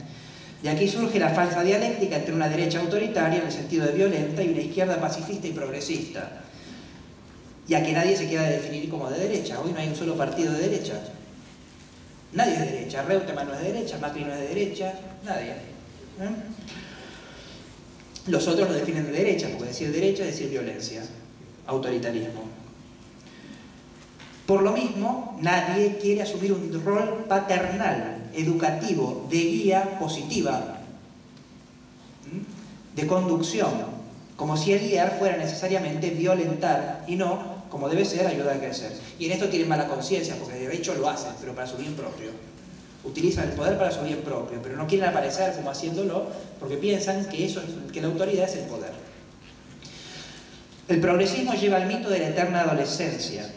Y aquí surge la falsa dialéctica entre una derecha autoritaria en el sentido de violenta y una izquierda pacifista y progresista. Y que nadie se quiera definir como de derecha. Hoy no hay un solo partido de derecha. Nadie es de derecha. Reutemann no es de derecha, Macri no es de derecha, nadie. ¿eh? Los otros lo definen de derecha, porque decir derecha es decir violencia, autoritarismo. Por lo mismo, nadie quiere asumir un rol paternal educativo, de guía positiva, de conducción, como si el guiar fuera necesariamente violentar y no, como debe ser, ayudar a crecer. Y en esto tienen mala conciencia, porque de hecho lo hacen, pero para su bien propio. Utilizan el poder para su bien propio, pero no quieren aparecer como haciéndolo porque piensan que, eso, que la autoridad es el poder. El progresismo lleva al mito de la eterna adolescencia,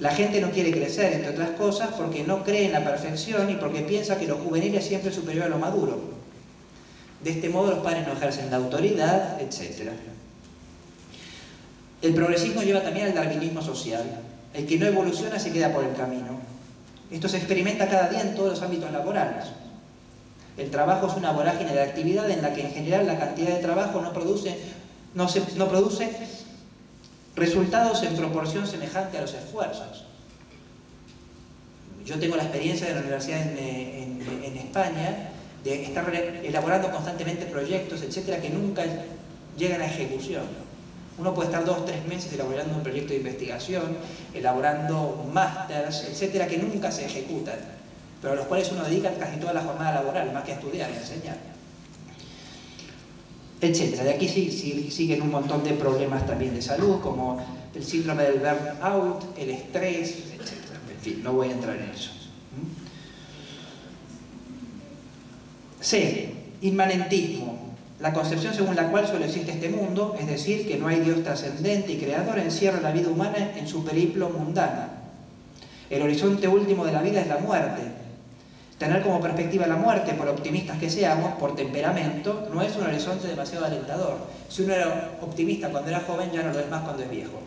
la gente no quiere crecer, entre otras cosas, porque no cree en la perfección y porque piensa que lo juvenil es siempre superior a lo maduro. De este modo los padres no ejercen la autoridad, etc. El progresismo lleva también al darwinismo social. El que no evoluciona se queda por el camino. Esto se experimenta cada día en todos los ámbitos laborales. El trabajo es una vorágine de actividad en la que en general la cantidad de trabajo no produce, resultados en proporción semejante a los esfuerzos. Yo tengo la experiencia de la universidad en, España de estar elaborando constantemente proyectos, etcétera, que nunca llegan a ejecución. Uno puede estar dos tres meses elaborando un proyecto de investigación, elaborando másters, etcétera, que nunca se ejecutan, pero a los cuales uno dedica casi toda la jornada laboral, más que a estudiar y enseñar. Etcétera. De aquí siguen un montón de problemas también de salud, como el síndrome del burnout, el estrés, etcétera. En fin, no voy a entrar en eso. C. Inmanentismo la concepción según la cual solo existe este mundo, es decir, que no hay Dios trascendente y creador, encierra la vida humana en su periplo mundano. El horizonte último de la vida es la muerte. Tener como perspectiva la muerte, por optimistas que seamos, por temperamento, no es un horizonte demasiado alentador. Si uno era optimista cuando era joven, ya no lo es más cuando es viejo.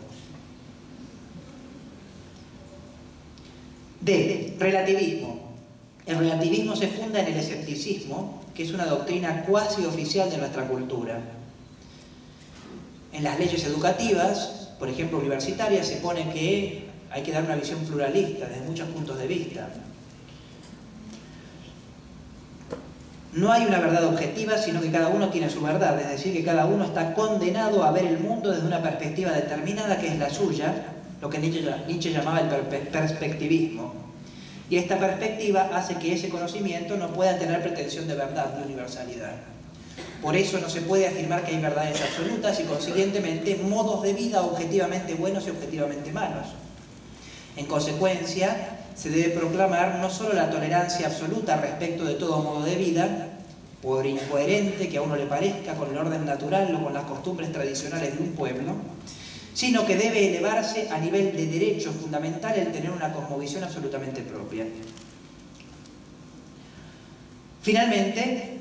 D. Relativismo. El relativismo se funda en el escepticismo, que es una doctrina cuasi oficial de nuestra cultura. En las leyes educativas, por ejemplo universitarias, se pone que hay que dar una visión pluralista desde muchos puntos de vista. No hay una verdad objetiva, sino que cada uno tiene su verdad, es decir, que cada uno está condenado a ver el mundo desde una perspectiva determinada que es la suya, lo que Nietzsche, llamaba el perspectivismo. Y esta perspectiva hace que ese conocimiento no pueda tener pretensión de verdad, de universalidad. Por eso no se puede afirmar que hay verdades absolutas y consiguientemente modos de vida objetivamente buenos y objetivamente malos. En consecuencia, se debe proclamar no solo la tolerancia absoluta respecto de todo modo de vida, por incoherente que a uno le parezca con el orden natural o con las costumbres tradicionales de un pueblo, sino que debe elevarse a nivel de derecho fundamental el tener una cosmovisión absolutamente propia. Finalmente,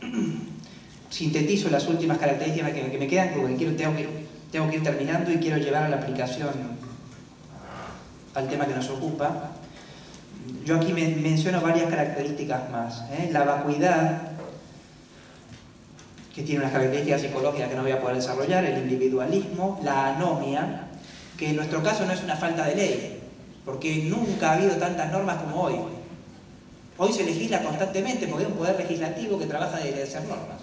[clears throat] sintetizo las últimas características que, me quedan, porque quiero, tengo, que, ir terminando y quiero llevar a la aplicación al tema que nos ocupa. Yo aquí menciono varias características más. ¿eh? La vacuidad, que tiene unas características psicológicas que no voy a poder desarrollar, el individualismo, la anomia, que en nuestro caso no es una falta de ley, porque nunca ha habido tantas normas como hoy. Hoy se legisla constantemente porque hay un poder legislativo que trabaja de hacer normas.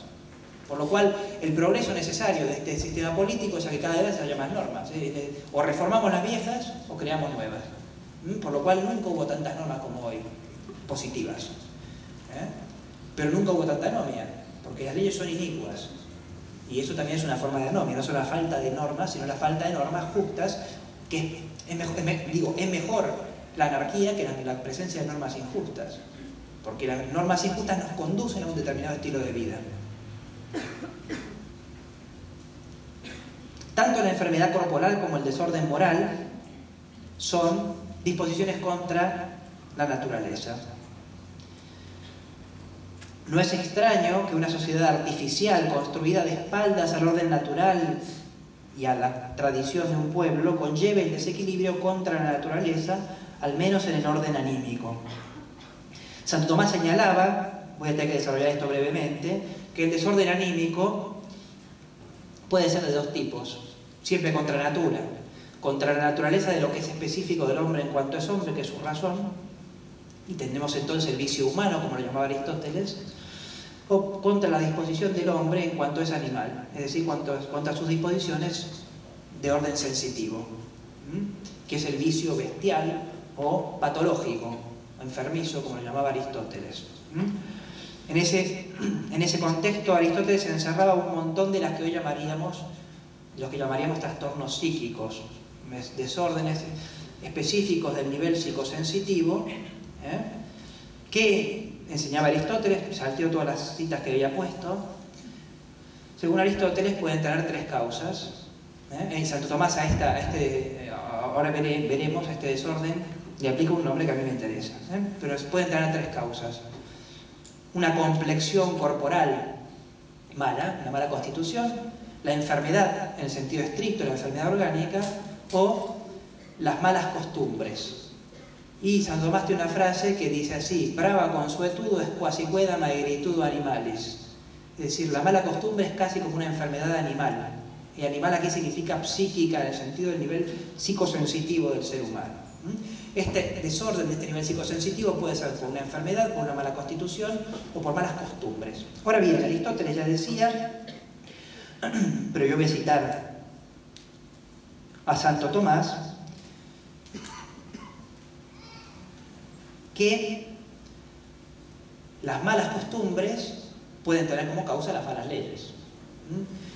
Por lo cual, el progreso necesario de este sistema político es a que cada vez haya más normas. ¿eh? O reformamos las viejas o creamos nuevas. ¿Mm? Por lo cual, nunca hubo tantas normas como hoy, positivas. ¿eh? Pero nunca hubo tanta anomia porque las leyes son inicuas. Y eso también es una forma de anomia, no solo la falta de normas, sino la falta de normas justas, que es, mejor, digo, es mejor la anarquía que la, presencia de normas injustas, porque las normas injustas nos conducen a un determinado estilo de vida. Tanto la enfermedad corporal como el desorden moral son disposiciones contra la naturaleza. No es extraño que una sociedad artificial construida de espaldas al orden natural y a la tradición de un pueblo conlleve el desequilibrio contra la naturaleza, al menos en el orden anímico. Santo Tomás señalaba, voy a tener que desarrollar esto brevemente, que el desorden anímico puede ser de dos tipos, siempre contra natura, contra la naturaleza de lo que es específico del hombre en cuanto es hombre, que es su razón, y tenemos entonces el vicio humano, como lo llamaba Aristóteles, o contra la disposición del hombre en cuanto es animal, es decir, contra sus disposiciones de orden sensitivo, que es el vicio bestial o patológico, enfermizo, como lo llamaba Aristóteles. En ese, en ese contexto, Aristóteles encerraba un montón de las que hoy llamaríamos, los que llamaríamos trastornos psíquicos, desórdenes específicos del nivel psicosensitivo, ¿eh? que enseñaba Aristóteles, salteó todas las citas que había puesto. Según Aristóteles pueden tener tres causas. ¿eh? En Santo Tomás a, este, ahora veremos este desorden, le aplica un nombre que a mí me interesa. ¿eh? Pero pueden tener tres causas. Una complexión corporal mala, una mala constitución, la enfermedad en el sentido estricto, la enfermedad orgánica, o las malas costumbres, y San Tomás tiene una frase que dice así, brava consuetudo es quasi queda magritudo animales. Es decir, la mala costumbre es casi como una enfermedad animal. Y animal aquí significa psíquica en el sentido del nivel psicosensitivo del ser humano. Este desorden de este nivel psicosensitivo puede ser por una enfermedad, por una mala constitución o por malas costumbres. Ahora bien, Aristóteles ya decía, [clears throat] pero yo voy a citar a Santo Tomás, que las malas costumbres pueden tener como causa las malas leyes.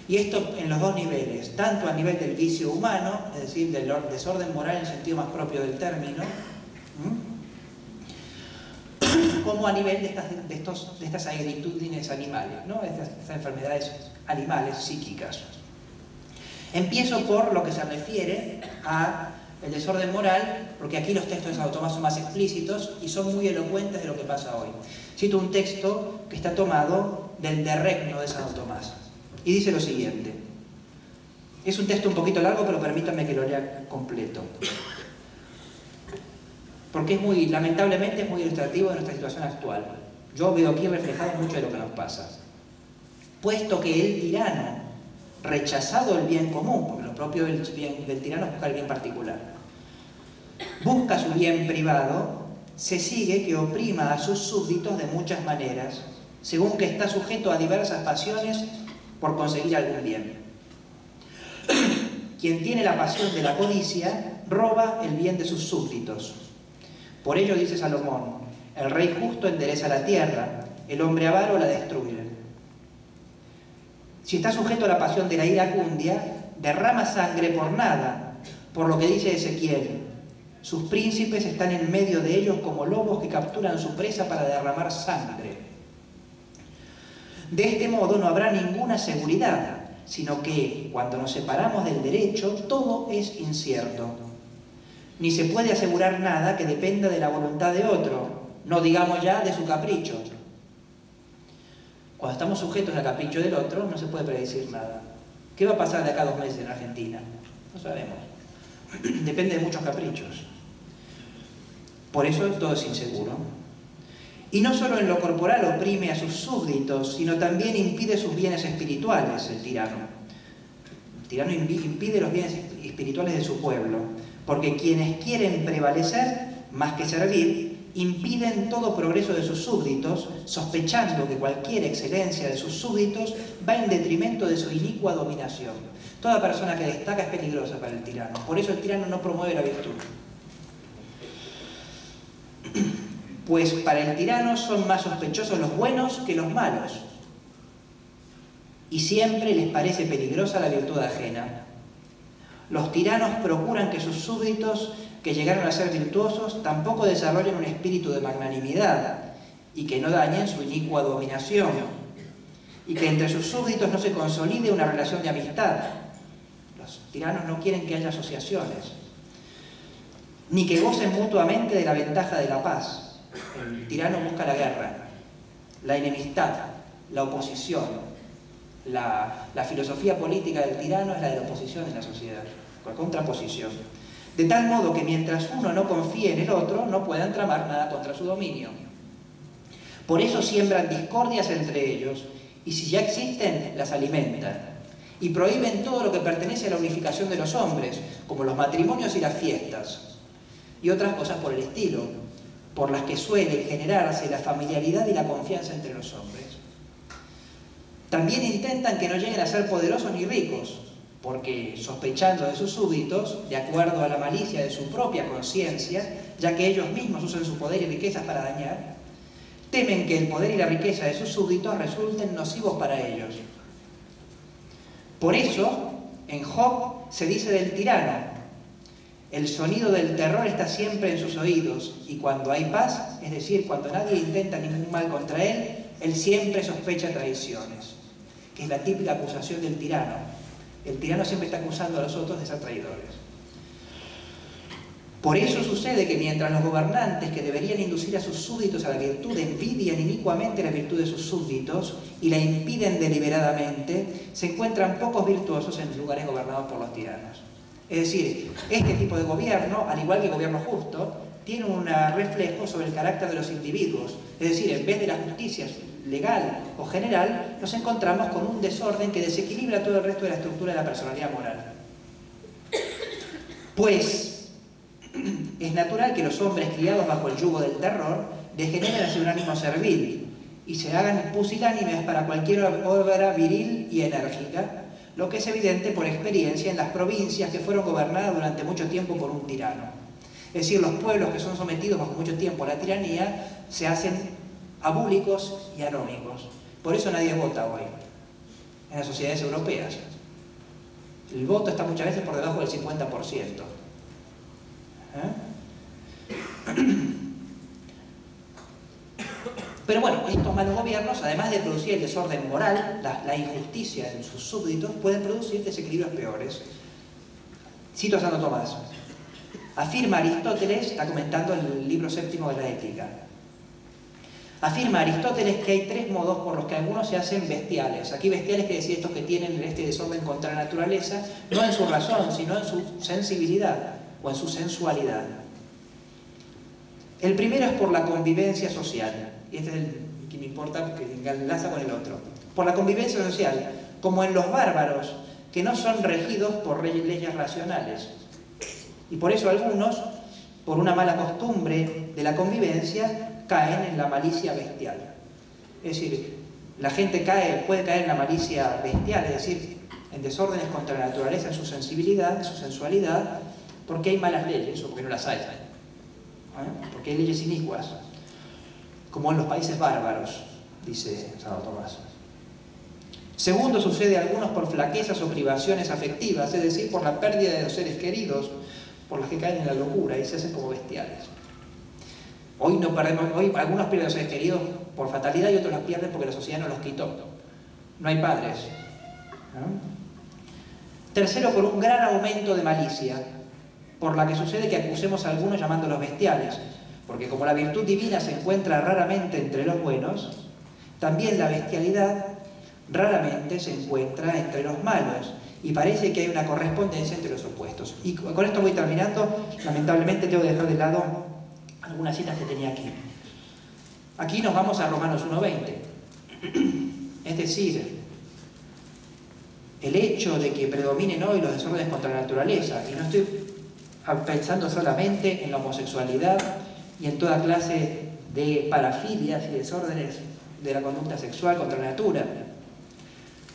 Y esto en los dos niveles, tanto a nivel del vicio humano, es decir, del desorden moral en el sentido más propio del término, [coughs] como a nivel de estas, de estos, de estas animales, ¿no? estas enfermedades animales psíquicas. Empiezo por lo que se refiere a el desorden moral, porque aquí los textos de Santo Tomás son más explícitos y son muy elocuentes de lo que pasa hoy. Cito un texto que está tomado del Derregno de Santo Tomás y dice lo siguiente. Es un texto un poquito largo, pero permítanme que lo lea completo. Porque es muy, lamentablemente, es muy ilustrativo de nuestra situación actual. Yo veo aquí reflejado mucho de lo que nos pasa. Puesto que el tirano, rechazado el bien común, propio del, del tirano es buscar el bien particular, busca su bien privado, se sigue que oprima a sus súbditos de muchas maneras, según que está sujeto a diversas pasiones por conseguir algún bien. [clears throat] Quien tiene la pasión de la codicia roba el bien de sus súbditos. Por ello dice Salomón, el rey justo endereza la tierra, el hombre avaro la destruye. Si está sujeto a la pasión de la iracundia, derrama sangre por nada, por lo que dice Ezequiel. Sus príncipes están en medio de ellos como lobos que capturan su presa para derramar sangre. De este modo no habrá ninguna seguridad, sino que cuando nos separamos del derecho, todo es incierto. Ni se puede asegurar nada que dependa de la voluntad de otro, no digamos ya de su capricho. Cuando estamos sujetos al capricho del otro, no se puede predecir nada. ¿Qué va a pasar de acá a dos meses en Argentina? No sabemos. [clears throat] Depende de muchos caprichos. Por eso todo es inseguro. Y no solo en lo corporal oprime a sus súbditos, sino también impide sus bienes espirituales, el tirano. El tirano impide los bienes espirituales de su pueblo, porque quienes quieren prevalecer, más que servir, impiden todo progreso de sus súbditos, sospechando que cualquier excelencia de sus súbditos va en detrimento de su inicua dominación. Toda persona que destaca es peligrosa para el tirano, por eso el tirano no promueve la virtud. pues para el tirano son más sospechosos los buenos que los malos, y siempre les parece peligrosa la virtud ajena. Los tiranos procuran que sus súbditos, que llegaron a ser virtuosos, tampoco desarrollen un espíritu de magnanimidad y que no dañen su inicua dominación, y que entre sus súbditos no se consolide una relación de amistad. Los tiranos no quieren que haya asociaciones, ni que gocen mutuamente de la ventaja de la paz el tirano busca la guerra, la enemistad, la oposición. La, filosofía política del tirano es la de la oposición en la sociedad, la contraposición. De tal modo que mientras uno no confíe en el otro, no puedan tramar nada contra su dominio. Por eso siembran discordias entre ellos y si ya existen, las alimentan. Y prohíben todo lo que pertenece a la unificación de los hombres, como los matrimonios y las fiestas, y otras cosas por el estilo, por las que suele generarse la familiaridad y la confianza entre los hombres. También intentan que no lleguen a ser poderosos ni ricos, porque sospechando de sus súbditos, de acuerdo a la malicia de su propia conciencia, ya que ellos mismos usan su poder y riquezas para dañar, temen que el poder y la riqueza de sus súbditos resulten nocivos para ellos. Por eso, en Job se dice del tirano, el sonido del terror está siempre en sus oídos y cuando hay paz, es decir, cuando nadie intenta ningún mal contra él, él siempre sospecha traiciones, que es la típica acusación del tirano. El tirano siempre está acusando a los otros de ser traidores. Por eso sucede que mientras los gobernantes que deberían inducir a sus súbditos a la virtud envidian inicuamente la virtud de sus súbditos y la impiden deliberadamente, se encuentran pocos virtuosos en lugares gobernados por los tiranos. Es decir, este tipo de gobierno, al igual que el gobierno justo, tiene un reflejo sobre el carácter de los individuos. Es decir, en vez de la justicia legal o general, nos encontramos con un desorden que desequilibra todo el resto de la estructura de la personalidad moral. Pues [clears throat] es natural que los hombres criados bajo el yugo del terror degeneren hacia un ánimo servil y se hagan pusilánimes para cualquier obra viril y enérgica, lo que es evidente por experiencia en las provincias que fueron gobernadas durante mucho tiempo por un tirano. Es decir, los pueblos que son sometidos bajo mucho tiempo a la tiranía se hacen abúlicos y anómicos. Por eso nadie vota hoy en las sociedades europeas. El voto está muchas veces por debajo del 50%. Pero bueno, estos malos gobiernos, además de producir el desorden moral, la, injusticia en sus súbditos, pueden producir desequilibrios peores. Cito a Santo Tomás. Afirma Aristóteles, está comentando el libro séptimo de la Ética. Afirma Aristóteles que hay tres modos por los que algunos se hacen bestiales. Aquí bestiales quiere decir estos que tienen este desorden contra la naturaleza, no en su razón, sino en su sensibilidad o en su sensualidad. El primero es por la convivencia social y este es el que me importa porque enlaza con el otro, por la convivencia social, como en los bárbaros, que no son regidos por leyes racionales. Y por eso algunos, por una mala costumbre de la convivencia, caen en la malicia bestial. Es decir, la gente cae, puede caer en la malicia bestial, es decir, en desórdenes contra la naturaleza, en su sensibilidad, en su sensualidad, porque hay malas leyes o porque no las hay. ¿eh? Porque hay leyes inicuas como en los países bárbaros, dice Santo Tomás. Segundo, sucede a algunos por flaquezas o privaciones afectivas, es decir, por la pérdida de los seres queridos, por las que caen en la locura y se hacen como bestiales. Hoy, no perdemos, hoy algunos pierden a seres queridos por fatalidad y otros los pierden porque la sociedad no los quitó. No hay padres. Tercero, por un gran aumento de malicia, por la que sucede que acusemos a algunos llamándolos bestiales, porque como la virtud divina se encuentra raramente entre los buenos, también la bestialidad raramente se encuentra entre los malos. Y parece que hay una correspondencia entre los opuestos. Y con esto voy terminando. Lamentablemente tengo que dejar de lado algunas citas que tenía aquí. Aquí nos vamos a Romanos 1.20. Es decir, el hecho de que predominen hoy los desórdenes contra la naturaleza, y no estoy pensando solamente en la homosexualidad, y en toda clase de parafilias y desórdenes de la conducta sexual contra la natura.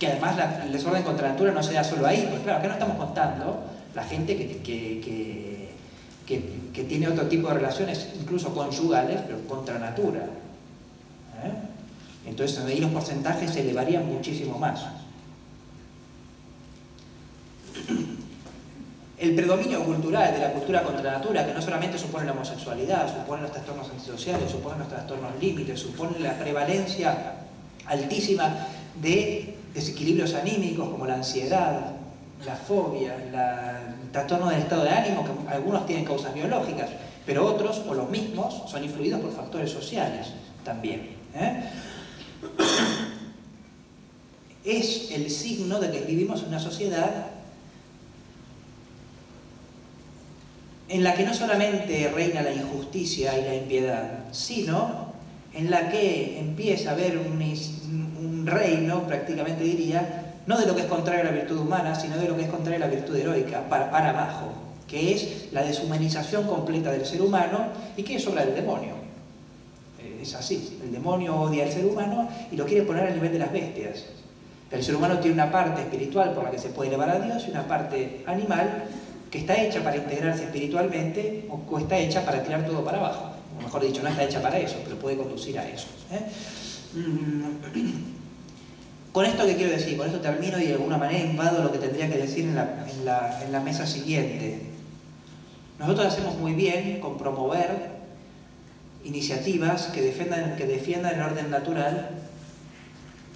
Que además el desorden contra la natura no se da solo ahí, pues claro, acá no estamos contando la gente que, tiene otro tipo de relaciones, incluso conyugales, pero contra natura. ¿eh? Entonces ahí los porcentajes se elevarían muchísimo más. el predominio cultural de la cultura contra la natura, que no solamente supone la homosexualidad, supone los trastornos antisociales, supone los trastornos límites, supone la prevalencia altísima de desequilibrios anímicos como la ansiedad, la fobia, el trastorno del estado de ánimo, que algunos tienen causas biológicas, pero otros, o los mismos, son influidos por factores sociales también. ¿eh? [coughs] Es el signo de que vivimos en una sociedad en la que no solamente reina la injusticia y la impiedad, sino en la que empieza a haber un, reino, prácticamente diría, no de lo que es contrario a la virtud humana, sino de lo que es contrario a la virtud heroica, para, para abajo, que es la deshumanización completa del ser humano y que es obra del demonio. Eh, es así, el demonio odia al ser humano y lo quiere poner al nivel de las bestias. El ser humano tiene una parte espiritual por la que se puede elevar a Dios y una parte animal que está hecha para integrarse espiritualmente o, está hecha para tirar todo para abajo. O mejor dicho, no está hecha para eso, pero puede conducir a eso. ¿eh? Con esto que quiero decir, con esto termino y de alguna manera invado lo que tendría que decir en la, mesa siguiente. Nosotros hacemos muy bien con promover iniciativas que defiendan, que defiendan el orden natural,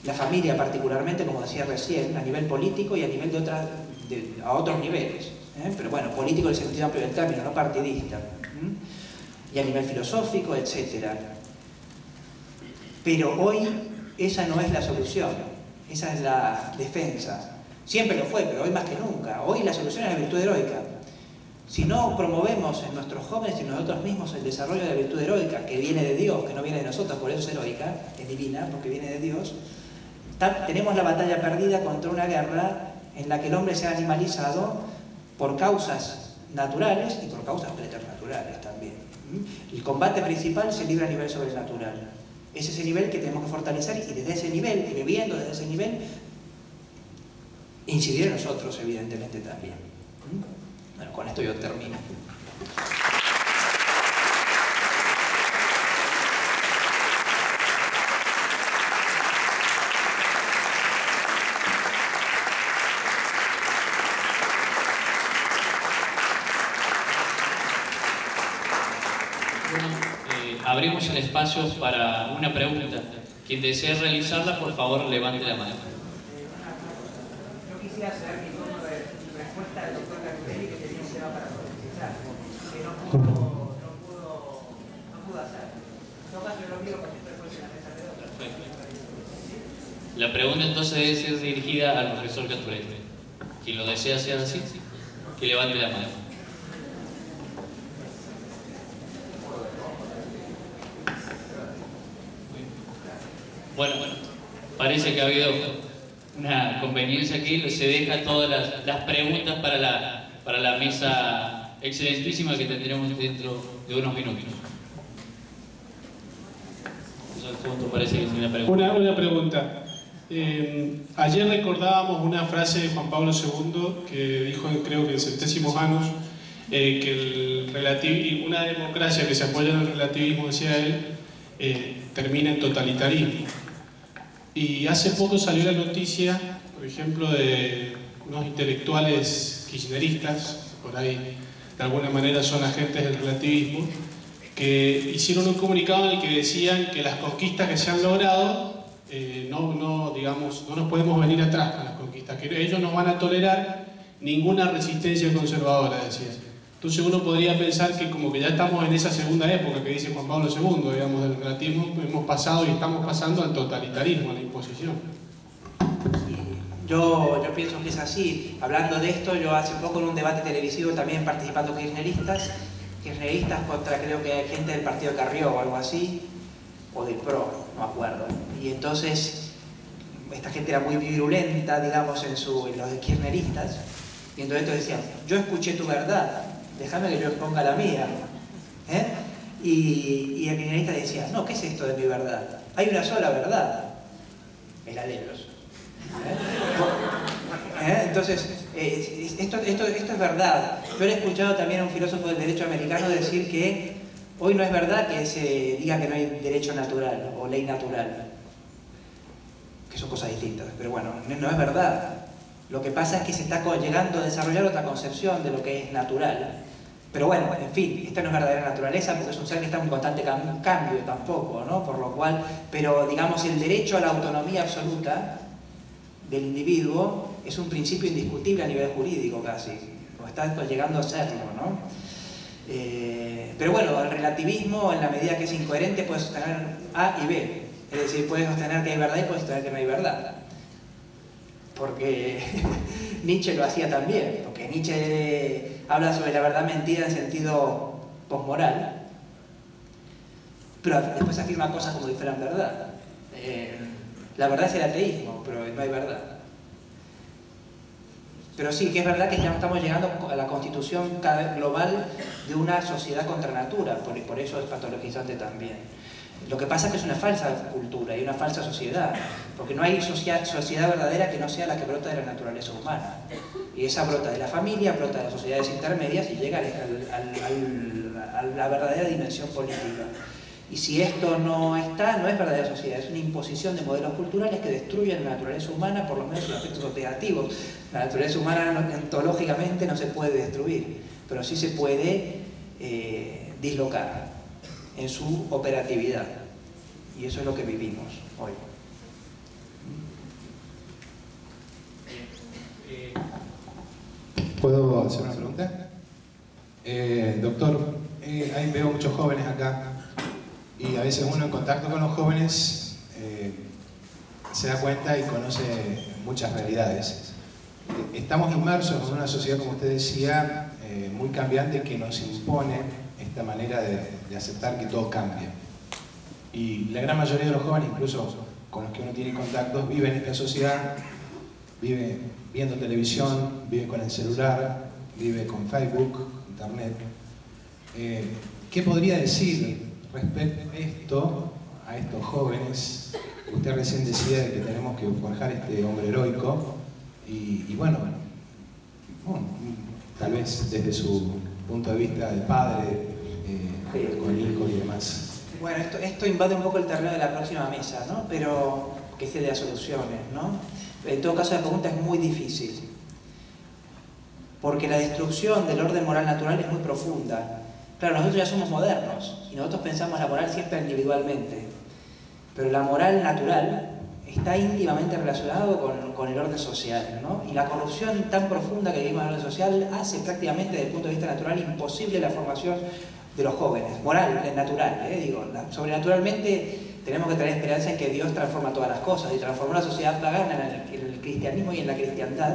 la familia particularmente, como decía recién, a nivel político y a nivel de otras, a otros niveles. ¿eh? pero bueno, político en el sentido amplio del término, no partidista, y a nivel filosófico, etc. Pero hoy esa no es la solución, esa es la defensa. Siempre lo fue, pero hoy más que nunca. Hoy la solución es la virtud heroica. Si no promovemos en nuestros jóvenes y en nosotros mismos el desarrollo de la virtud heroica, que viene de Dios, que no viene de nosotros, por eso es heroica, es divina, porque viene de Dios, tenemos la batalla perdida contra una guerra en la que el hombre se ha animalizado por causas naturales y por causas preternaturales también. El combate principal se libra a nivel sobrenatural. Es ese nivel que tenemos que fortalecer y desde ese nivel, y viviendo desde ese nivel, incidir en nosotros, evidentemente, también. ¿Mm? Bueno, con esto yo termino.
abrimos el espacio para una pregunta. Quien desee realizarla, por favor, levante la mano.
Yo quisiera saber mi tono de respuesta del doctor Carpelli que tenía un tema para profundizar, que no pudo, no pudo, no pudo hacer. Todo caso, yo lo pido porque después en la mesa de otros.
La pregunta entonces ser dirigida al profesor Caturete. Quien lo desea hacer así, que levante la mano. Bueno, bueno, parece que ha habido una conveniencia aquí, se deja todas las, preguntas para la, para la mesa excelentísima que tendremos dentro de unos minutos.
Una, una pregunta. Eh, ayer recordábamos una frase de Juan Pablo II que dijo, creo que en centésimos años, eh, que el una democracia que se apoya en el relativismo, decía él, eh, termina en totalitarismo. Y hace poco salió la noticia, por ejemplo, de unos intelectuales kirchneristas, por ahí de alguna manera son agentes del relativismo, que hicieron un comunicado en el que decían que las conquistas que se han logrado eh, no, no, digamos, no nos podemos venir atrás con las conquistas, que ellos no van a tolerar ninguna resistencia conservadora, decían. Entonces uno podría pensar que como que ya estamos en esa segunda época que dice Juan Pablo II, digamos, del relativismo, hemos pasado y estamos pasando al totalitarismo, a la imposición.
Yo, yo pienso que es así. Hablando de esto, yo hace poco en un debate televisivo también participando kirchneristas, kirchneristas contra creo que hay gente del partido Carrió o algo así, o del PRO, no me acuerdo. Y entonces, esta gente era muy virulenta, digamos, en, su, en los kirchneristas, y entonces decían, yo escuché tu verdad, déjame que yo exponga la mía. ¿eh? Y, el criminalista decía, no, ¿qué es esto de mi verdad? Hay una sola verdad, el ¿Eh? ¿Eh? Entonces, esto, esto, esto es verdad. Yo he escuchado también a un filósofo del derecho americano decir que hoy no es verdad que se diga que no hay derecho natural o ley natural, que son cosas distintas, pero bueno, no es verdad. Lo que pasa es que se está llegando a desarrollar otra concepción de lo que es natural. Pero bueno, en fin, esta no es verdadera naturaleza porque es un ser que está en constante cambio tampoco, ¿no? Por lo cual, pero digamos, el derecho a la autonomía absoluta del individuo es un principio indiscutible a nivel jurídico casi, o está llegando a serlo, ¿no? Eh, pero bueno, el relativismo, en la medida que es incoherente, puede sostener A y B. Es decir, puede sostener que hay verdad y puede sostener que no hay verdad. Porque [laughs] Nietzsche lo hacía también, porque Nietzsche habla sobre la verdad mentira en sentido posmoral, pero después afirma cosas como si fueran verdad. Eh, la verdad es el ateísmo, pero no hay verdad. Pero sí, que es verdad que ya estamos llegando a la constitución global de una sociedad contra natura, por, por eso es patologizante también. Lo que pasa es que es una falsa cultura y una falsa sociedad, porque no hay sociedad, verdadera que no sea la que brota de la naturaleza humana. Y esa brota de la familia, brota de las sociedades intermedias y llega a la verdadera dimensión política. Y si esto no está, no es verdadera sociedad, es una imposición de modelos culturales que destruyen la naturaleza humana, por lo menos en aspectos operativos. La naturaleza humana ontológicamente no se puede destruir, pero sí se puede eh, dislocar en su operatividad. Y eso es lo que vivimos hoy.
¿Puedo hacer una pregunta? Eh, doctor, eh, ahí veo muchos jóvenes acá y a veces uno en contacto con los jóvenes eh, se da cuenta y conoce muchas realidades. Estamos inmersos en una sociedad, como usted decía, muy cambiante que nos impone esta manera de, aceptar que todo cambia. Y la gran mayoría de los jóvenes, incluso con los que uno tiene contactos, viven en esta sociedad, vive viendo televisión, vive con el celular, vive con Facebook, Internet. Eh, ¿Qué podría decir respecto a esto, a estos jóvenes? Usted recién decía que tenemos que forjar este hombre heroico. Y, bueno, tal vez desde su punto de vista del padre, eh, con hijo y demás.
Bueno, esto, esto invade un poco el terreno de la próxima mesa, ¿no? Pero que es de las soluciones, ¿no? En todo caso, la pregunta es muy difícil, porque la destrucción del orden moral natural es muy profunda. Claro, nosotros ya somos modernos y nosotros pensamos la moral siempre individualmente, pero la moral natural está íntimamente relacionado con, el orden social, ¿no? Y la corrupción tan profunda que vivimos en el orden social hace prácticamente desde el punto de vista natural imposible la formación de los jóvenes, moral, natural, ¿eh? digo, sobrenaturalmente tenemos que tener esperanza en que Dios transforma todas las cosas y transformó la sociedad pagana en el, cristianismo y en la cristiandad,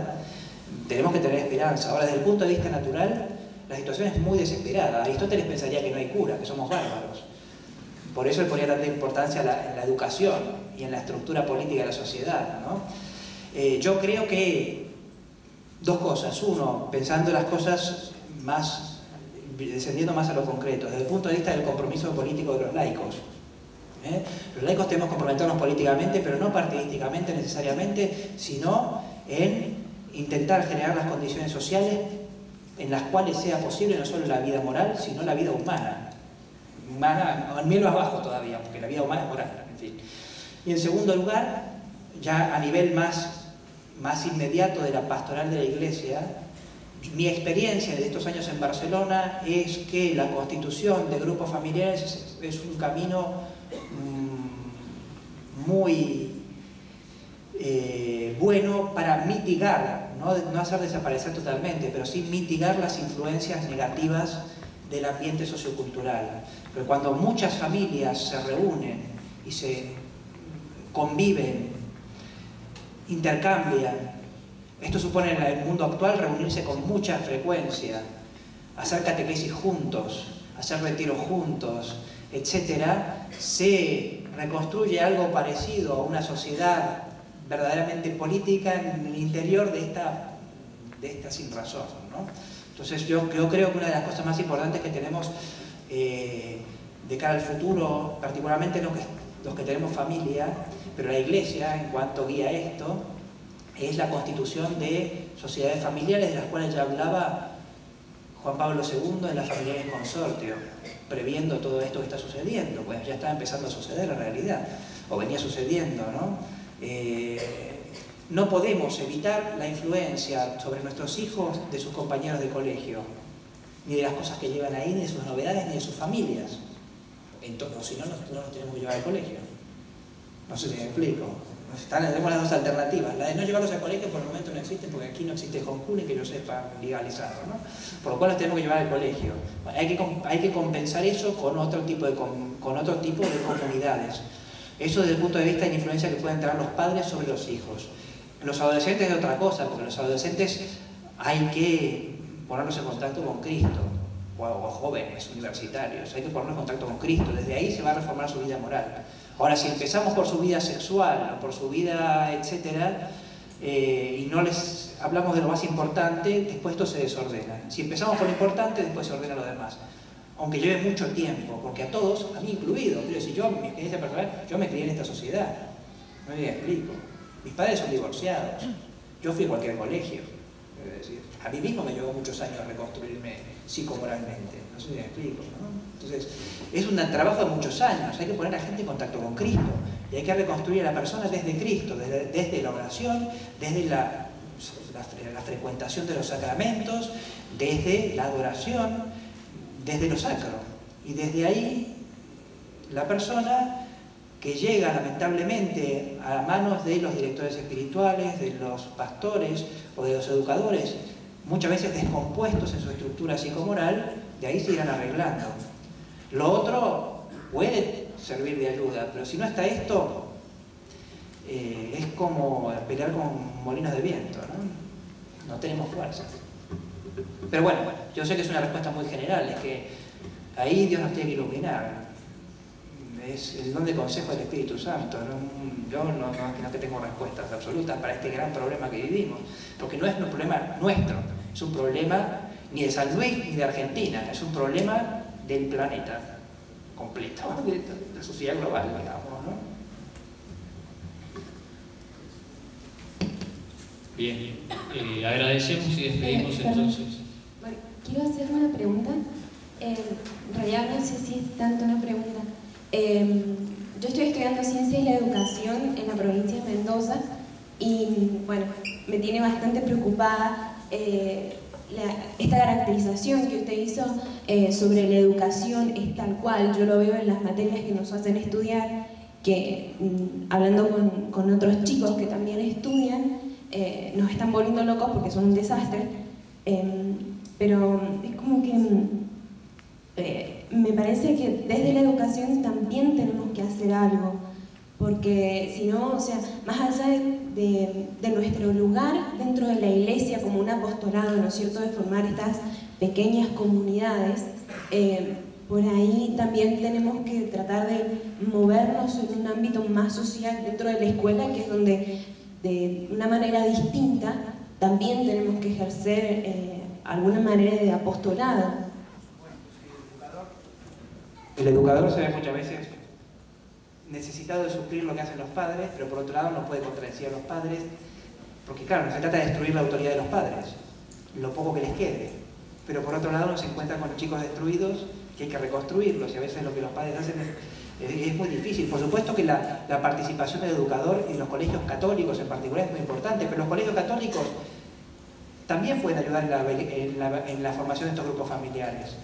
tenemos que tener esperanza. Ahora, desde el punto de vista natural, la situación es muy desesperada. Aristóteles pensaría que no hay cura, que somos bárbaros. Por eso él ponía tanta importancia en la, educación y en la estructura política de la sociedad. Eh, yo creo que dos cosas. Uno, pensando las cosas más descendiendo más a lo concreto, desde el punto de vista del compromiso político de los laicos. ¿eh? Los laicos tenemos que comprometernos políticamente, pero no partidísticamente necesariamente, sino en intentar generar las condiciones sociales en las cuales sea posible no solo la vida moral, sino la vida humana. Humana, en nivel más bajo todavía, porque la vida humana es moral, en fin. Y en segundo lugar, ya a nivel más, más inmediato de la pastoral de la Iglesia, mi experiencia de estos años en Barcelona es que la constitución de grupos familiares es, un camino mm, muy eh, bueno para mitigar, no, hacer desaparecer totalmente, pero sí mitigar las influencias negativas del ambiente sociocultural. Pero cuando muchas familias se reúnen y se conviven, intercambian, esto supone en el mundo actual reunirse con mucha frecuencia, hacer catequesis juntos, hacer retiros juntos, etc. Se reconstruye algo parecido a una sociedad verdaderamente política en el interior de esta, de esta sin razón. Entonces yo, creo que una de las cosas más importantes que tenemos eh, de cara al futuro, particularmente los que, los que tenemos familia, pero la Iglesia en cuanto guía esto, es la constitución de sociedades familiares de las cuales ya hablaba Juan Pablo II en las familiares consortio, previendo todo esto que está sucediendo, pues ya está empezando a suceder en realidad, o venía sucediendo, ¿no? Eh, no podemos evitar la influencia sobre nuestros hijos de sus compañeros de colegio, ni de las cosas que llevan ahí, ni de sus novedades, ni de sus familias. Entonces, si no, no nos tenemos que llevar al colegio. No sé si me explico. Están, tenemos las dos alternativas. La de no llevarlos al colegio por el momento no existe porque aquí no existe homeschooling que yo sepa legalizado. ¿no? Por lo cual los tenemos que llevar al colegio. Hay que, hay que compensar eso con otro, tipo de, con, otro tipo de comunidades. Eso desde el punto de vista de la influencia que pueden tener los padres sobre los hijos. Los adolescentes es otra cosa, porque los adolescentes hay que ponerlos en contacto con Cristo, o, o jóvenes, universitarios, hay que ponerlos en contacto con Cristo. Desde ahí se va a reformar su vida moral. Ahora, si empezamos por su vida sexual, por su vida, etcétera, eh, y no les hablamos de lo más importante, después esto se desordena. Si empezamos por lo importante, después se ordena lo demás. Aunque lleve mucho tiempo, porque a todos, a mí incluido, quiero decir, yo, mi experiencia personal, yo me crié en esta sociedad. No me explico. Mis padres son divorciados. Yo fui a cualquier colegio. a mí mismo me llevó muchos años reconstruirme psicomoralmente. No sé si me explico. ¿no? Entonces, es un trabajo de muchos años, hay que poner a la gente en contacto con Cristo y hay que reconstruir a la persona desde Cristo, desde, la oración, desde la, la, frecuentación de los sacramentos, desde la adoración, desde lo sacro. Y desde ahí la persona que llega lamentablemente a manos de los directores espirituales, de los pastores o de los educadores, muchas veces descompuestos en su estructura psicomoral, de ahí se irán arreglando. Lo otro puede servir de ayuda, pero si no está esto, eh, es como pelear con molinos de viento, ¿no? No tenemos fuerza. Pero bueno, yo sé que es una respuesta muy general, es que ahí Dios nos tiene que iluminar. Es el don de consejo del Espíritu Santo. Yo no, no, no tengo respuestas absolutas para este gran problema que vivimos, porque no es un problema nuestro, es un problema ni de San Luis ni de Argentina, es un problema del planeta completo, de la sociedad global, digamos, ¿no?
Bien, eh, agradecemos y despedimos
Eh,
entonces.
Bueno, quiero hacer una pregunta. Eh, en realidad no sé si es tanto una pregunta. Eh, yo estoy estudiando ciencia y la educación en la provincia de Mendoza y bueno, me tiene bastante preocupada eh, la- esta caracterización que usted hizo eh, sobre la educación es tal cual, yo lo veo en las materias que nos hacen estudiar, que mm, hablando con, con otros chicos que también estudian, eh, nos están volviendo locos porque son un desastre, Em, pero es como que mm, eh, me parece que desde la educación también tenemos que hacer algo, porque si no, o sea, más allá de, de- nuestro lugar dentro de la iglesia como un apostolado, ¿no es cierto?, de formar estas pequeñas comunidades, eh, por ahí también tenemos que tratar de movernos en un ámbito más social dentro de la escuela, que es donde de una manera distinta también tenemos que ejercer eh, alguna manera de apostolado.
El educador se ve muchas veces necesitado de suplir lo que hacen los padres, pero por otro lado no puede contradecir a los padres, porque claro, no se trata de destruir la autoridad de los padres, lo poco que les quede, pero por otro lado se encuentra con chicos destruidos que hay que reconstruirlos y a veces lo que los padres hacen es, muy difícil. Por supuesto que la, participación del educador en los colegios católicos en particular es muy importante, pero los colegios católicos también pueden ayudar en la formación de estos grupos familiares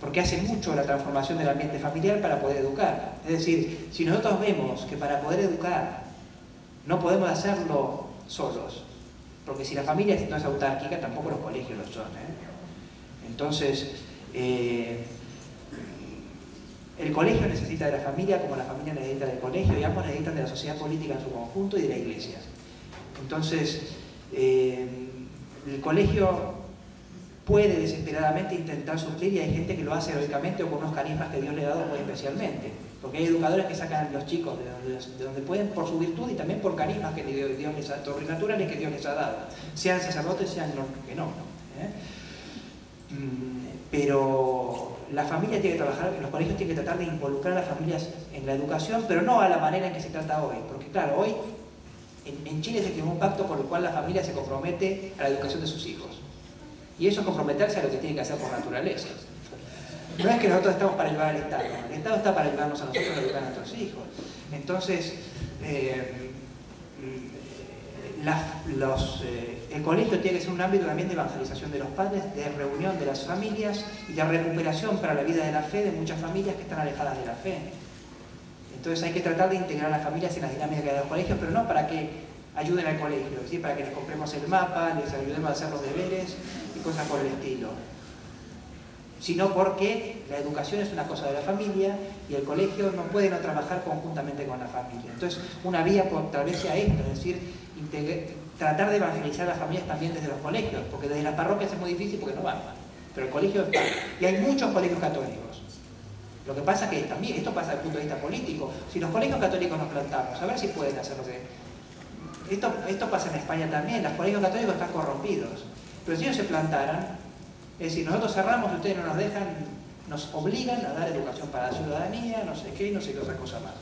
porque hace mucho la transformación del ambiente familiar para poder educar. Es decir, si nosotros vemos que para poder educar no podemos hacerlo solos, porque si la familia no es autárquica, tampoco los colegios lo son. ¿eh? Entonces, eh, el colegio necesita de la familia como la familia necesita del colegio y ambos necesitan de la sociedad política en su conjunto y de la iglesia. Entonces, eh, el colegio puede desesperadamente intentar suplir y hay gente que lo hace heroicamente o con unos carismas que Dios le ha dado muy especialmente. Porque hay educadores que sacan a los chicos de donde, de donde pueden por su virtud y también por carismas que Dios Dios les ha, sobrenaturales que Dios les ha dado. Sean sacerdotes, sean los que no. ¿eh? Mm, Pero la familia tiene que trabajar, los colegios tienen que tratar de involucrar a las familias en la educación, pero no a la manera en que se trata hoy. Porque claro, hoy en, en Chile se firmó un pacto por el cual la familia se compromete a la educación de sus hijos. Y eso es comprometerse a lo que tiene que hacer por naturaleza. No es que nosotros estamos para ayudar al Estado, el Estado está para ayudarnos a nosotros a educar a nuestros hijos. Entonces, eh, los, eh, el colegio tiene que ser un ámbito también de evangelización de los padres, de reunión de las familias y de recuperación para la vida de la fe de muchas familias que están alejadas de la fe. Entonces hay que tratar de integrar a las familias en las dinámicas de los colegios, pero no para que ayuden al colegio, ¿sí? para que les compremos el mapa, les ayudemos a hacer los deberes cosas por el estilo. Sino porque la educación es una cosa de la familia y el colegio no puede no trabajar conjuntamente con la familia. Entonces, una vía por, tal vez esto, es decir, tratar de evangelizar a las familias también desde los colegios, porque desde las parroquias es muy difícil porque no van, pero el colegio está. Y hay muchos colegios católicos. Lo que pasa que también, esto pasa desde el punto de vista político, si los colegios católicos nos plantamos, a ver si pueden hacer lo que... Esto, esto pasa en España también, los colegios católicos están corrompidos, pero si ellos se plantaran, es decir, nosotros cerramos, ustedes no nos dejan, nos obligan a dar educación para la ciudadanía, no sé qué, no sé qué otra cosa más.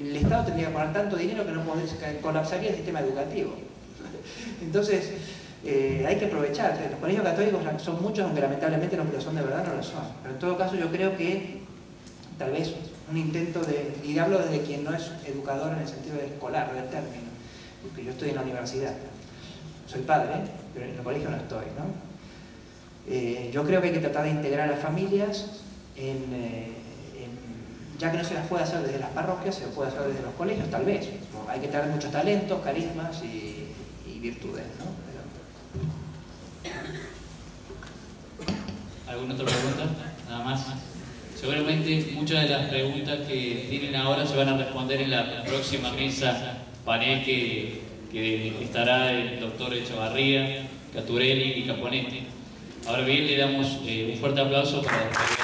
El Estado tendría que poner tanto dinero que no colapsaría el sistema educativo. [laughs] Entonces, eh, hay que aprovechar. Los colegios católicos son muchos, aunque lamentablemente los que lo son de verdad no lo son. Pero en todo caso yo creo que tal vez un intento de, y hablo desde quien no es educador en el sentido de escolar del término, porque yo estoy en la universidad. Soy padre, en el colegio no estoy, ¿no? Eh, yo creo que hay que tratar de integrar a las familias eh, en- ya que no se las puede hacer desde las parroquias, se lo puede hacer desde los colegios, tal vez. Hay que tener muchos talentos, carismas y, virtudes, ¿no?
¿Alguna otra pregunta? Nada más. Seguramente muchas de las preguntas que tienen ahora se van a responder en la próxima mesa panel que, que estará el doctor Echevarría, Caturelli y Caponetti. Ahora bien, le damos eh, un fuerte aplauso para...